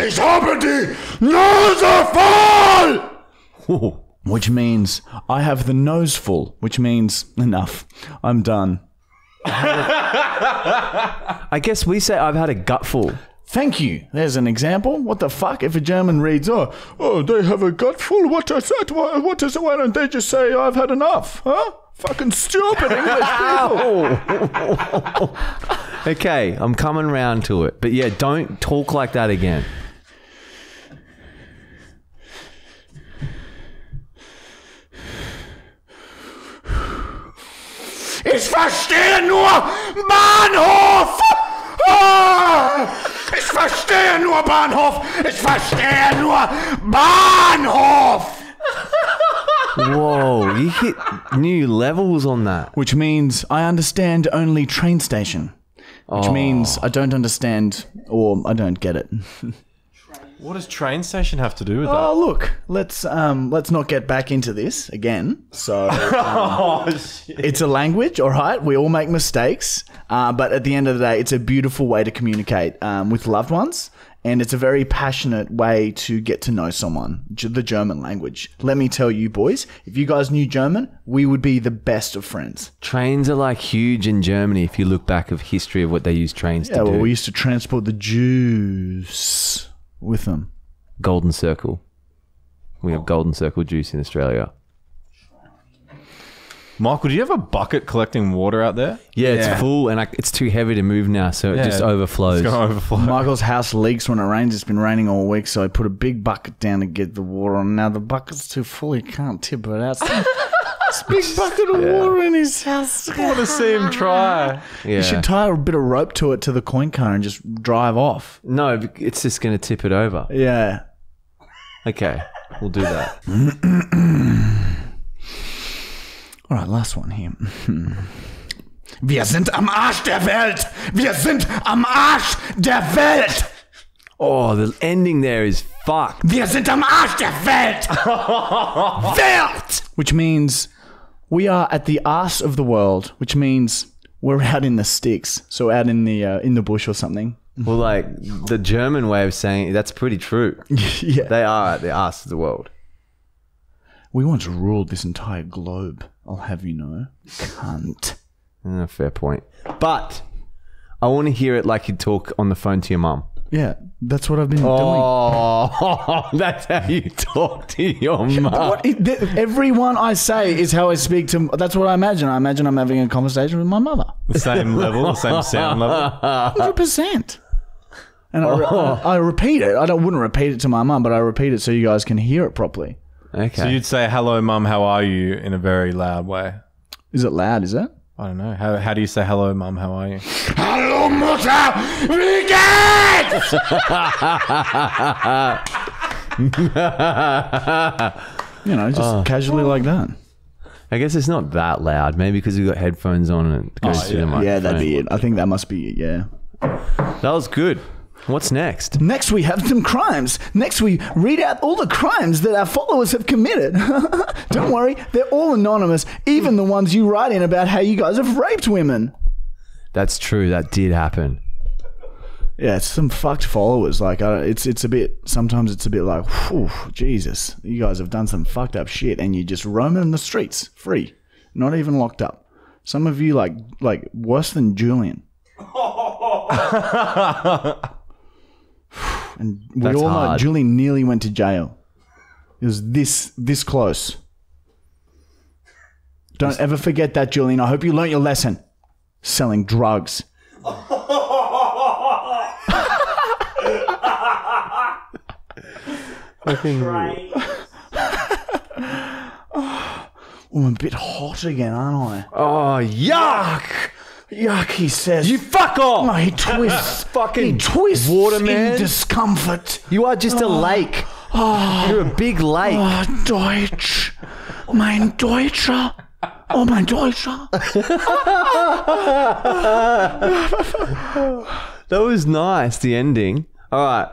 Ich habe die Nase voll! Which means I have the nose full, which means enough. I'm done. I guess we say I've had a gutful. Thank you. There's an example. What the fuck? If a German reads, oh, oh, they have a gut full. What is that? Why, what is it? Why don't they just say, I've had enough? Huh? Fucking stupid English people. (laughs) Okay, I'm coming round to it. But yeah, don't talk like that again. Ich verstehe nur Bahnhof! Ah! Ich verstehe nur Bahnhof! Ich verstehe nur Bahnhof! Whoa, you hit new levels on that. Which means I understand only train station. Which oh. means I don't understand or I don't get it. (laughs) What does train station have to do with that? Oh look, let's um let's not get back into this again. So (laughs) um, it's a language, all right. We all make mistakes, uh, but at the end of the day, it's a beautiful way to communicate um, with loved ones, and it's a very passionate way to get to know someone. G- the German language. Let me tell you, boys, if you guys knew German, we would be the best of friends. Trains are like huge in Germany if you look back of history of what they use trains Yeah, to well, do. we used to transport the Jews with them. Golden Circle. We have oh. Golden Circle juice in Australia. Michael, do you have a bucket collecting water out there? Yeah, Yeah. it's full and I, it's too heavy to move now, so it Yeah, just overflows. It's going to overflow. Michael's house leaks when it rains. It's been raining all week, so I put a big bucket down to get the water on. Now the bucket's too full. He can't tip it out. This (laughs) big bucket of water in his house. I want to see him try. Yeah. You should tie a bit of rope to it to the coin car and just drive off. no, it's just going to tip it over. Yeah. Okay, we'll do that. (clears throat) All right, last one here. (clears throat) Wir sind am Arsch der Welt. Wir sind am Arsch der Welt. Oh, the ending there is fucked. Wir sind am Arsch der Welt. (laughs) Welt. Which means we are at the arse of the world, which means we're out in the sticks. So out in the uh, in the bush or something. Well, like the German way of saying it, that's pretty true. (laughs) yeah. They are at the arse of the world. We once ruled this entire globe. I'll have you know. Cunt. Uh, fair point. But I want to hear it like you talk on the phone to your mum. Yeah, that's what I've been doing. Oh, (laughs) that's how you talk to your mum. What, it- th- everyone I say is how I speak to. That's what I imagine. I imagine I'm having a conversation with my mother. The same level, the same sound level. Hundred percent. And I, re- I repeat it. I don't wouldn't repeat it to my mum, but I repeat it so you guys can hear it properly. Okay. So you'd say, hello, mum, how are you, in a very loud way. Is it loud? Is it? I don't know. How, how do you say, hello, mum, how are you? Hello, Mutter, wie geht's? (laughs) you know, just oh. casually like that. I guess it's not that loud. Maybe because we've got headphones on and it goes oh, through the microphone. Yeah, that'd be it. I think that must be it. Yeah. That was good. What's next? Next, we have some crimes. Next, we read out all the crimes that our followers have committed. (laughs) Don't worry, they're all anonymous, even the ones you write in about how you guys have raped women. That's true. That did happen. Yeah, it's some fucked followers. Like, I, it's it's a bit. Sometimes it's a bit like, whew, Jesus, you guys have done some fucked up shit, and you're just roaming in the streets free, not even locked up. Some of you like like worse than Julian. (laughs) and we That's all know hard. Julian nearly went to jail. It was this this close. Don't ever forget that, Julian. I hope you learnt your lesson. Selling drugs. (laughs) Oh, I'm a bit hot again, aren't I? Oh, yuck! Yuck, he says. You fuck off! Oh, (laughs) he twists. Fucking he twists waterman. in discomfort. You are just a ah. lake. Ah. You're a big lake. Oh, Deutsch. Mein Deutscher. Oh, mein Deutscher. (laughs) That was nice, the ending. All right,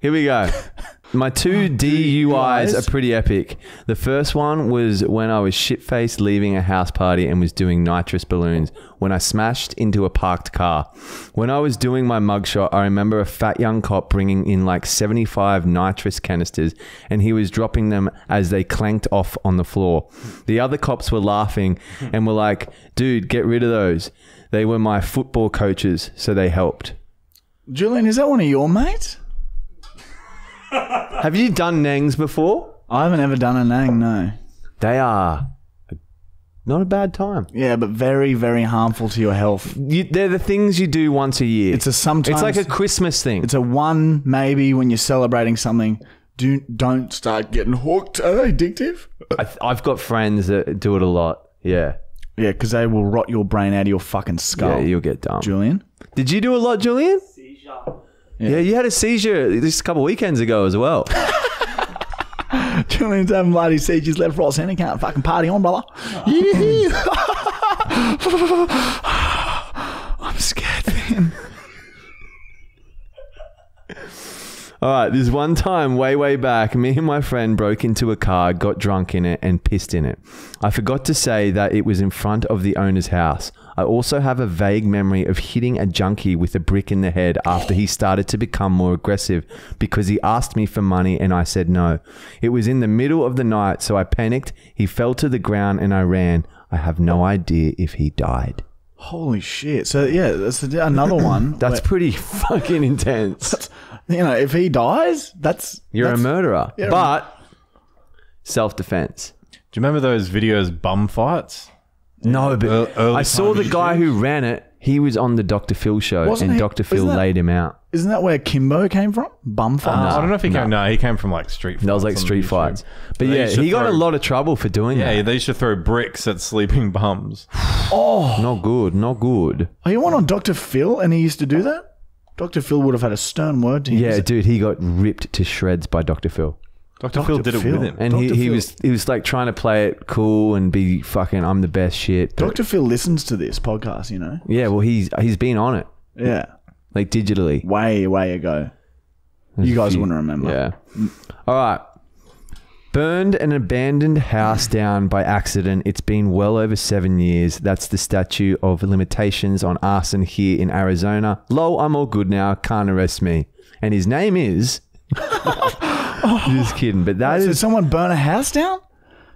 here we go. (laughs) My two oh, DUIs are pretty epic. The first one was when I was shit faced leaving a house party and was doing nitrous balloons when I smashed into a parked car. When I was doing my mugshot, I remember a fat young cop bringing in like 75 nitrous canisters and he was dropping them as they clanked off on the floor. The other cops were laughing and were like, dude, get rid of those. They were my football coaches, so they helped. Julian, is that one of your mates? Have you done Nangs before? I haven't ever done a nang, no. They are not a bad time. Yeah, but very, very harmful to your health. You, they're the things you do once a year. It's a sometimes. It's like a Christmas thing. It's a one maybe when you're celebrating something. Do don't start getting hooked. Are they addictive? I, I've got friends that do it a lot. Yeah. Yeah, because they will rot your brain out of your fucking skull. Yeah, you'll get dumb. Julian. Did you do a lot, Julian? Yeah. you had a seizure just a couple weekends ago as well. (laughs) Julian's having bloody seizures left, right, centre. Can't fucking party on, brother. Yeah. (laughs) I'm scared for him. All right, this one time way, way back, me and my friend broke into a car, got drunk in it, and pissed in it. I forgot to say that it was in front of the owner's house. I also have a vague memory of hitting a junkie with a brick in the head after he started to become more aggressive because he asked me for money and I said no. It was in the middle of the night, so I panicked. He fell to the ground and I ran. I have no idea if he died. Holy shit! So yeah, that's another one. (laughs) That's where, pretty fucking intense. (laughs) you know, if he dies, that's You're a murderer. Yeah. But self defense. Do you remember those videos, bum fights? No, but Ear- early I saw time the guy who ran it. He was on the Dr. Phil show, Wasn't and he- Dr. Phil isn't that- laid him out. Isn't that where Kimbo came from? Bum uh, fight. I don't know if he came. No, he came from like street. That was fights like on street YouTube. fights. But They yeah, used to he got a throw- lot of trouble for doing that. Yeah, that. they used to throw bricks at sleeping bums. (sighs) Oh not good, not good. Are you went on Dr. Phil and he used to do that? Dr. Phil would have had a stern word to him. Yeah, dude, he got ripped to shreds by Dr. Phil. Dr. Phil did it Phil. with him. And he, Dr. he Phil. was he was like trying to play it cool and be fucking I'm the best shit. but- Dr. Phil listens to this podcast, you know? yeah, well he's he's been on it. Yeah. Like digitally. Way, way ago. You guys wouldn't remember. Yeah. Mm. All right. Burned an abandoned house down by accident. It's been well over seven years. That's the statute of limitations on arson here in Arizona. Lol, I'm all good now. Can't arrest me. And his name is. (laughs) Oh. Just kidding, but that So is someone burn a house down?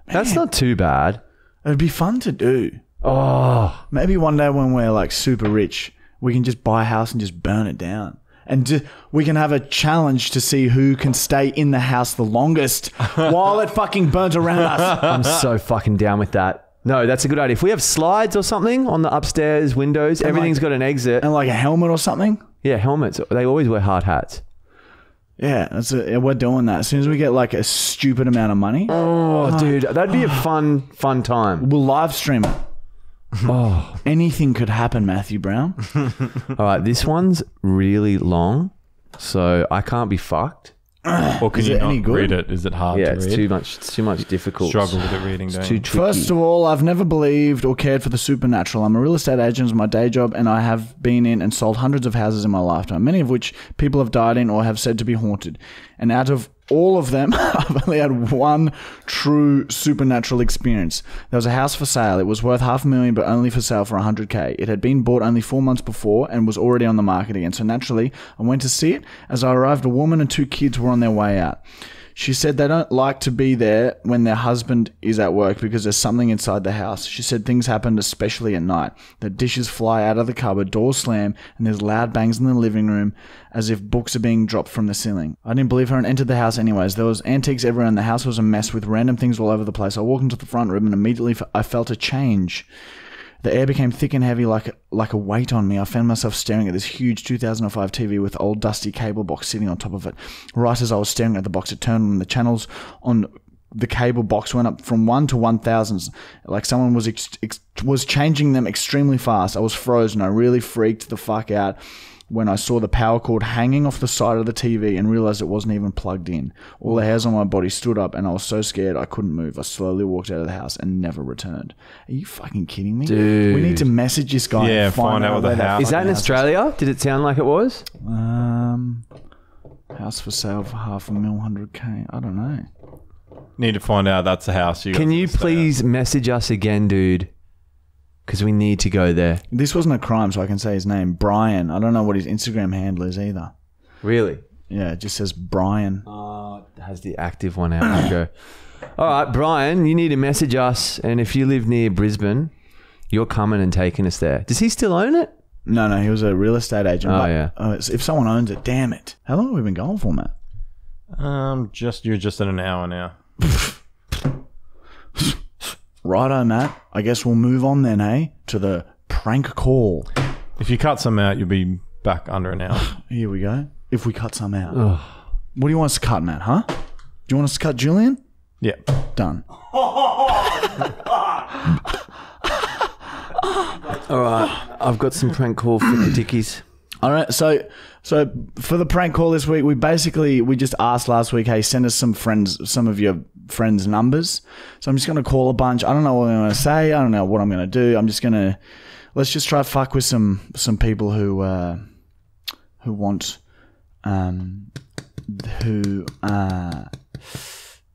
that's not too bad. It'd be fun to do. Oh, Maybe one day when we're like super rich, we can just buy a house and just burn it down. And ju- we can have a challenge to see who can stay in the house the longest (laughs) while it fucking burns around us. I'm so fucking down with that. No, that's a good idea. If we have slides or something on the upstairs windows, everything's got an exit. And like a helmet or something. Yeah, helmets. They always wear hard hats. Yeah, that's a, we're doing that. As soon as we get like a stupid amount of money, Oh, dude, that'd be a fun, fun time. we'll live stream it. (laughs) Oh, Anything could happen, Matthew Brown. (laughs) all right. This one's really long, so I can't be fucked. Or can Is you it not any good? read it? Is it hard Yeah, to it's read? too much. It's too much difficult. Struggle with it reading, It's don't too you? tricky. First of all, I've never believed or cared for the supernatural. I'm a real estate agent as my day job, and I have been in and sold hundreds of houses in my lifetime, many of which people have died in or have said to be haunted. And out of all of them, (laughs) I've only had one true supernatural experience. There was a house for sale. It was worth half a million, but only for sale for 100k. It had been bought only four months before and was already on the market again. So naturally, I went to see it. As I arrived, a woman and two kids were on their way out. She said they don't like to be there when their husband is at work because there's something inside the house. She said things happen, especially at night. The dishes fly out of the cupboard, doors slam, and there's loud bangs in the living room as if books are being dropped from the ceiling. I didn't believe her and entered the house anyways. There was antiques everywhere and the house was a mess with random things all over the place. I walked into the front room and immediately I felt a change. The air became thick and heavy like like a weight on me. I found myself staring at this huge 2005 TV with old dusty cable box sitting on top of it. Right as I was staring at the box, it turned on the channels on the cable box went up from one to one thousands, like someone was was changing them extremely fast. I was frozen. I really freaked the fuck out when I saw the power cord hanging off the side of the TV and realized it wasn't even plugged in. All the hairs on my body stood up and I was so scared I couldn't move. I slowly walked out of the house and never returned. Are you fucking kidding me? Dude. We need to message this guy Yeah, and find, find out what the where house- Is that in fucking house Australia? Did it sound like it was? Um, house for sale for half a mil, 100k. I don't know. Need to find out that's the house you Can you stay at. please message us again, dude? Because we need to go there. This wasn't a crime, so I can say his name. Brian. I don't know what his Instagram handle is either. Really? Yeah, it just says Brian. Uh, has the active one out. go. (coughs) All right, Brian, you need to message us, and if you live near Brisbane, you're coming and taking us there. Does he still own it? No, no, he was a real estate agent. Oh, but, yeah. uh, if someone owns it, damn it. How long have we been going for, Matt? Um, just you're just in an hour now. (laughs) (laughs) Righto, Matt. I guess we'll move on then, eh? to the prank call. If you cut some out, you'll be back under an hour. (sighs) Here we go. If we cut some out. What do you want us to cut, Matt, huh? Do you want us to cut Julian? yeah. Done. (laughs) All right, I've got some prank call for the dickies. (clears throat) All right, so so for the prank call this week, we basically we just asked last week, hey, send us some friends, some of your friends' numbers. So I'm just gonna call a bunch. I don't know what I'm gonna say. I don't know what I'm gonna do. I'm just gonna let's just try fuck with some some people who uh, who want um, who, uh,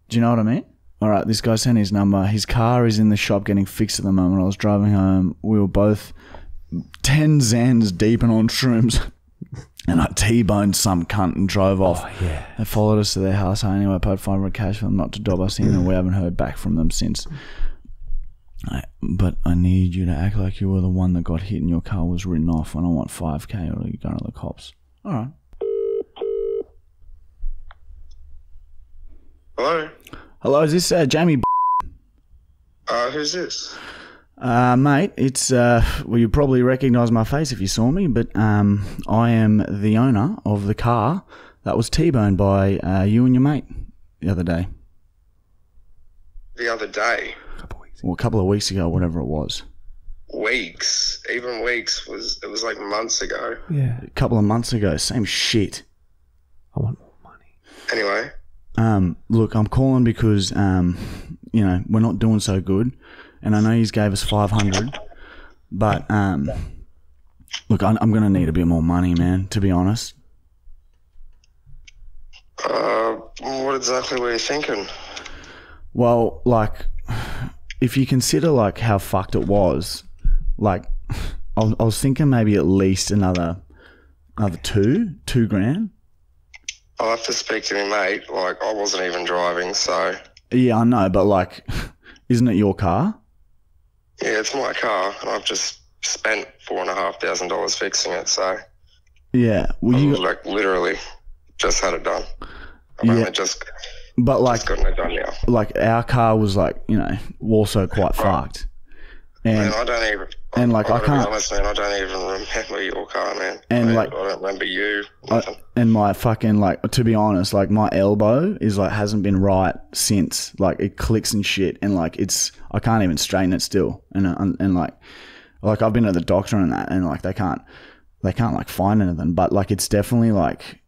do you know what I mean? All right, this guy sent his number. His car is in the shop getting fixed at the moment. I was driving home. We were both 10 Xans deep and on shrooms. (laughs) And I T-boned some cunt and drove off. yeah. They followed us to their house. I anyway paid 500 cash for them not to dob us in, and we haven't heard back from them since. I, but I need you to act like you were the one that got hit and your car was written off, and I want 5k or you're going to the cops. All right. Hello. Hello, is this uh, Jamie? Uh, who's this? Uh, mate, it's uh, well, you probably recognise my face if you saw me, but um, I am the owner of the car that was T-boned by uh, you and your mate the other day, The other day. or a couple of weeks ago, whatever it was. Weeks. Even weeks was it was like months ago. Yeah. A couple of months ago, same shit. I want more money. Anyway. Um, look, I'm calling because um, you know we're not doing so good, and I know you gave us 500, but um, look, I'm, I'm gonna need a bit more money, man. To be honest. Uh what exactly were you thinking? Well, like, if you consider like how fucked it was, like, I was, I was thinking maybe at least another, another two, two grand. I'll have to speak to my mate. Like I wasn't even driving, so Yeah, I know, but like, (laughs) isn't it your car? Yeah, it's my car and I've just spent four and a half thousand dollars fixing it, so Yeah, well, I you, like literally just had it done. I've Yeah. just but like, just gotten it done now. like our car was like, you know, also quite fucked, Man, and I don't even and, like, I gotta can't- be honest, man, I don't even remember your car, man. And, I, like- I don't remember you. I, and my fucking like to be honest, like my elbow is like hasn't been right since. Like it clicks and shit, and like it's I can't even straighten it still. And uh, and, and like like I've been to the doctor and that, and like they can't they can't like find anything. But like it's definitely like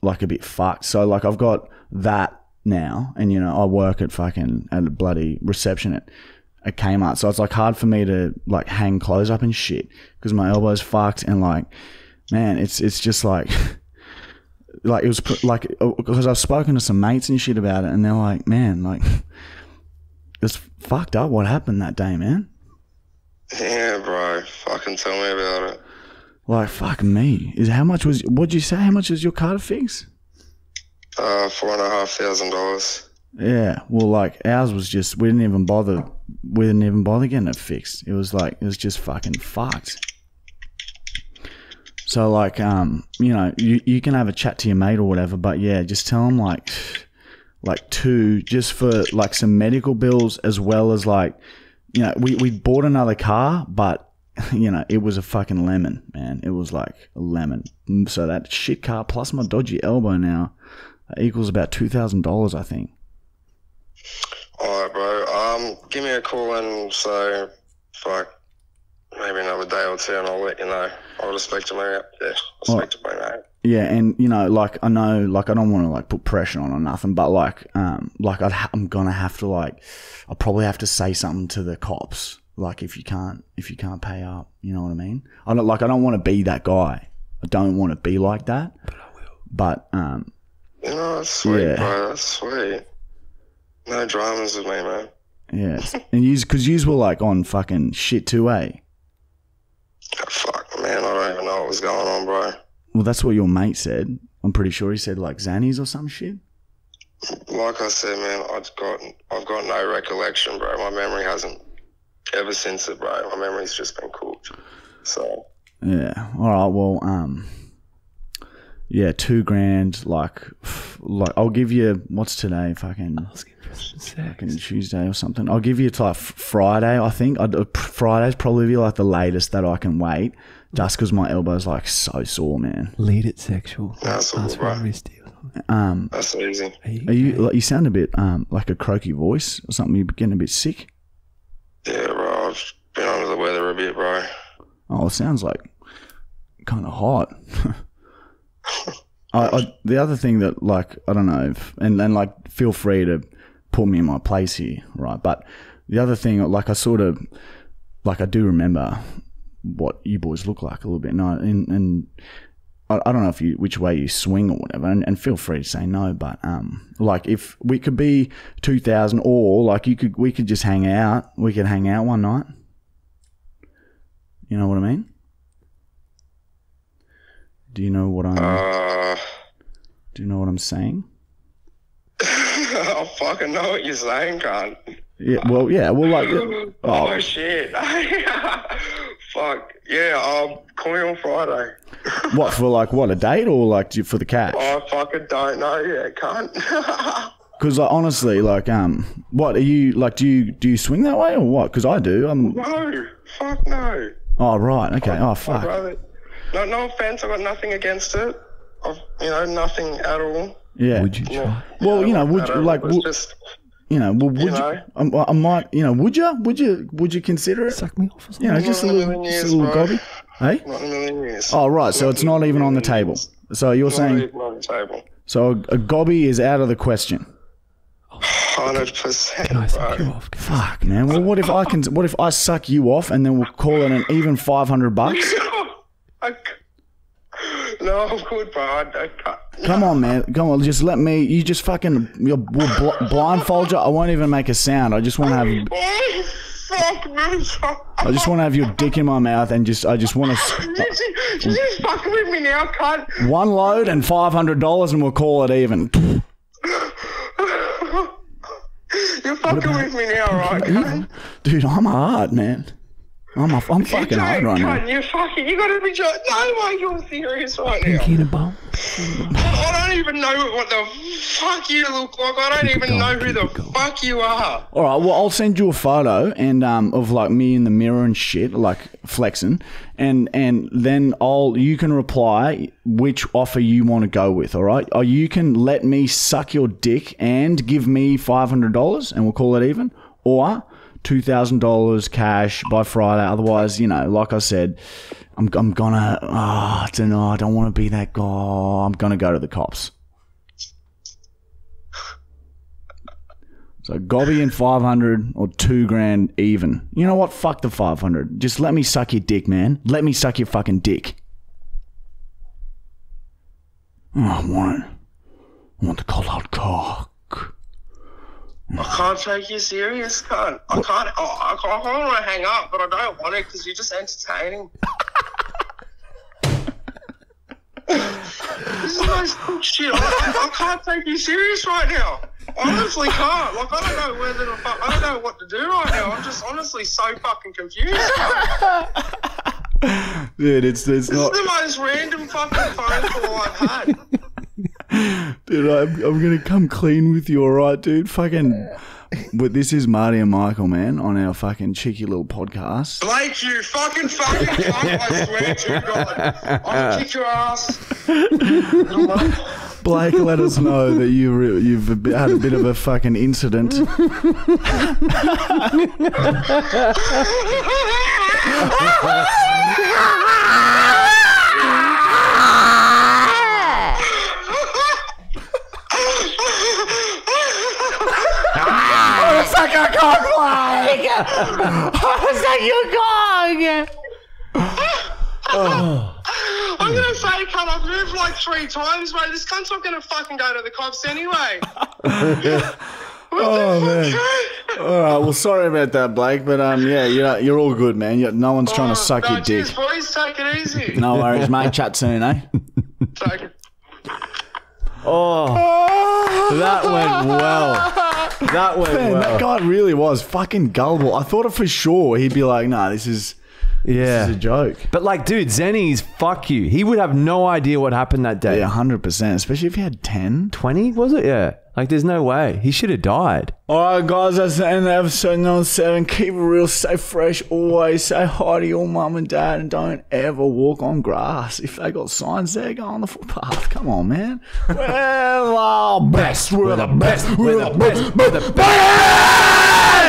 like a bit fucked. So like I've got that now, and you know I work at fucking at a bloody reception at at Kmart, so it's like hard for me to like hang clothes up and shit because my elbow's fucked, and like man, it's it's just like. (laughs) Like it was pr- like because I've spoken to some mates and shit about it, and they're like, "Man, like (laughs) it's fucked up. What happened that day, man? Yeah, bro. Fucking tell me about it. Like, fuck me. Is how much was? What'd you say? How much was your car to fix? Uh, four and a half thousand dollars. Yeah, well, like ours was just we didn't even bother. We didn't even bother getting it fixed. It was like it was just fucking fucked. So like, um, you know, you you can have a chat to your mate or whatever, but yeah, just tell them like, like two, just for like some medical bills as well as like, you know, we we bought another car, but (laughs) you know, it was a fucking lemon, man. It was like a lemon. So that shit car plus my dodgy elbow now equals about two thousand dollars, I think. Alright, bro. Um, give me a call and so, fuck, maybe another day or two, and I'll let you know. I'll just speak to my yeah, I'll speak to my mate. Yeah, and you know, like I know, like I don't want to like put pressure on or nothing, but like, um, like I'd ha- I'm gonna have to like, I'll probably have to say something to the cops, like if you can't, if you can't pay up, you know what I mean? I don't like, I don't want to be that guy. I don't want to be like that. But I will. But um, You know, that's sweet, Yeah. bro. That's sweet. No dramas with me, man. yeah, and you, because you were like on fucking shit too, eh? Oh, fuck, man. I don't even know what was going on, bro. Well, that's what your mate said. I'm pretty sure he said like Xannies or some shit. Like I said, man, I've got I've got no recollection, bro. My memory hasn't ever since it, bro. My memory's just been cooked. So Yeah. All right. Well, um, yeah, two grand. Like, like I'll give you what's today? Fucking, fucking Tuesday or something. I'll give you to like Friday. I think I'd, uh, Friday's probably be like the latest that I can wait, just because my elbow's like so sore, man. Lead it sexual. That's all, Ask for bro. a wrist deal. Um, that's easy. are you? Like, you sound a bit um like a croaky voice or something. You're getting a bit sick. Yeah, bro. I've been under the weather a bit, bro. Oh, it sounds like kind of hot. (laughs) I, I, the other thing that, like, I don't know, if, and and like, feel free to put me in my place here, right? But the other thing, like, I sort of, like, I do remember what you boys look like a little bit, and I, and, and I, I don't know if you which way you swing or whatever, and, and feel free to say no. But um, like if we could be two thousand, or like you could, we could just hang out. We could hang out one night. You know what I mean? Do you know what I'm? Uh, do you know what I'm saying? (laughs) I fucking know what you're saying, cunt. Yeah. Well, yeah. Well, like. (laughs) Oh, Oh, shit. (laughs) Fuck. Yeah, I'll call you on Friday. what for? Like what? A date or like you- for the cash? I fucking don't know yet, cunt. Because like, honestly, like, um, what are you like? Do you do you swing that way or what? Because I do. I'm. no. Fuck no. Oh right. Okay. Oh fuck. Rather. No, no offense. I've got nothing against it. I've, you know, nothing at all. Yeah. Would you try? Well, you know, would you like? It's would- just, You know, well, would you? know? um, I, I might. You know, would you? Would you? Would you consider it? Suck me off or something? You know, just a Not in a little, million just a little gobby. Hey. not a million years. Oh right. So it's not even on the table. So you're Not saying even on the table. so a, a gobby is out of the question. Hundred percent, Can I suck you bro. off. Fuck, man. Well, what if I can? What if I suck you off and then we'll call it an even five hundred bucks? (laughs) I (laughs) no, I'm good, bro. I, I can't. Come on, man. Come on. Just let me. You just fucking. You'll, we'll bl- blindfold you. I won't even make a sound. I just want to have. (laughs) Fuck me. I just want to have your dick in my mouth and just. I just want to. You just, just fucking with me now, cunt. One load and five hundred dollars, and we'll call it even. (laughs) You're fucking with me now, right? Dude, I'm hard, man. I'm a, I'm fucking hard right now. You fucking. You gotta be joking. No way, you're serious right now. And bum. I don't even know what the fuck you look like. I don't even know who the fuck you are. All right. Well, I'll send you a photo and um of like me in the mirror and shit, like flexing, and and then I'll you can reply which offer you want to go with. All right. Or you can let me suck your dick and give me five hundred dollars, and we'll call it even. Or two thousand dollars cash by Friday. Otherwise, you know, like I said, I'm I'm gonna. Oh, I don't know. I don't want to be that guy. I'm gonna go to the cops. So Gobby and 500 or two grand even. You know what? Fuck the 500. Just let me suck your dick, man. Let me suck your fucking dick. Oh, I want it. I want the cold hard cock. I can't take you serious, cunt. I can't. I, can't, I want to hang up, but I don't want it because you're just entertaining. (laughs) this is no shit. I, I, I can't take you serious right now. Honestly can't. Like I don't know whether to fuck, I don't know what to do right now. I'm just honestly so fucking confused. Dude, it's, it's This not. is the most random fucking phone call I've had. Dude, I'm, I'm going to come clean with you, alright, dude? Fucking. But this is Marty and Michael, man, on our fucking cheeky little podcast. Blake, you fucking fucking cunt, I swear to God. I'll (laughs) kick your ass. (laughs) Blake, let us know that you re- you've a had a bit of a fucking incident. (laughs) (laughs) I'm gonna say, come. I've moved like three times, mate. This cunt's not gonna fucking go to the cops anyway. (laughs) Oh man! All right, well, sorry about that, Blake, but um, yeah, you're you're all good, man. you no one's trying to suck no, your dick. cheers, boys. Take it easy. No worries, mate. Chat soon, eh? Take it. Oh, that went well. That went Man, that guy really was fucking gullible. I thought it for sure he'd be like, "Nah, this is this Yeah. is a joke." But like, dude, Xannies fuck you. He would have no idea what happened that day. Yeah, hundred percent. Especially if he had ten. 20 was it? Yeah. Like, there's no way. He should have died. All right, guys, that's the end of episode number seven. Keep it real, stay fresh, always say hi to your mum and dad, and don't ever walk on grass. If they got signs there, go on the footpath. Come on, man. We're the best. We're the best. We're the best. We're the best.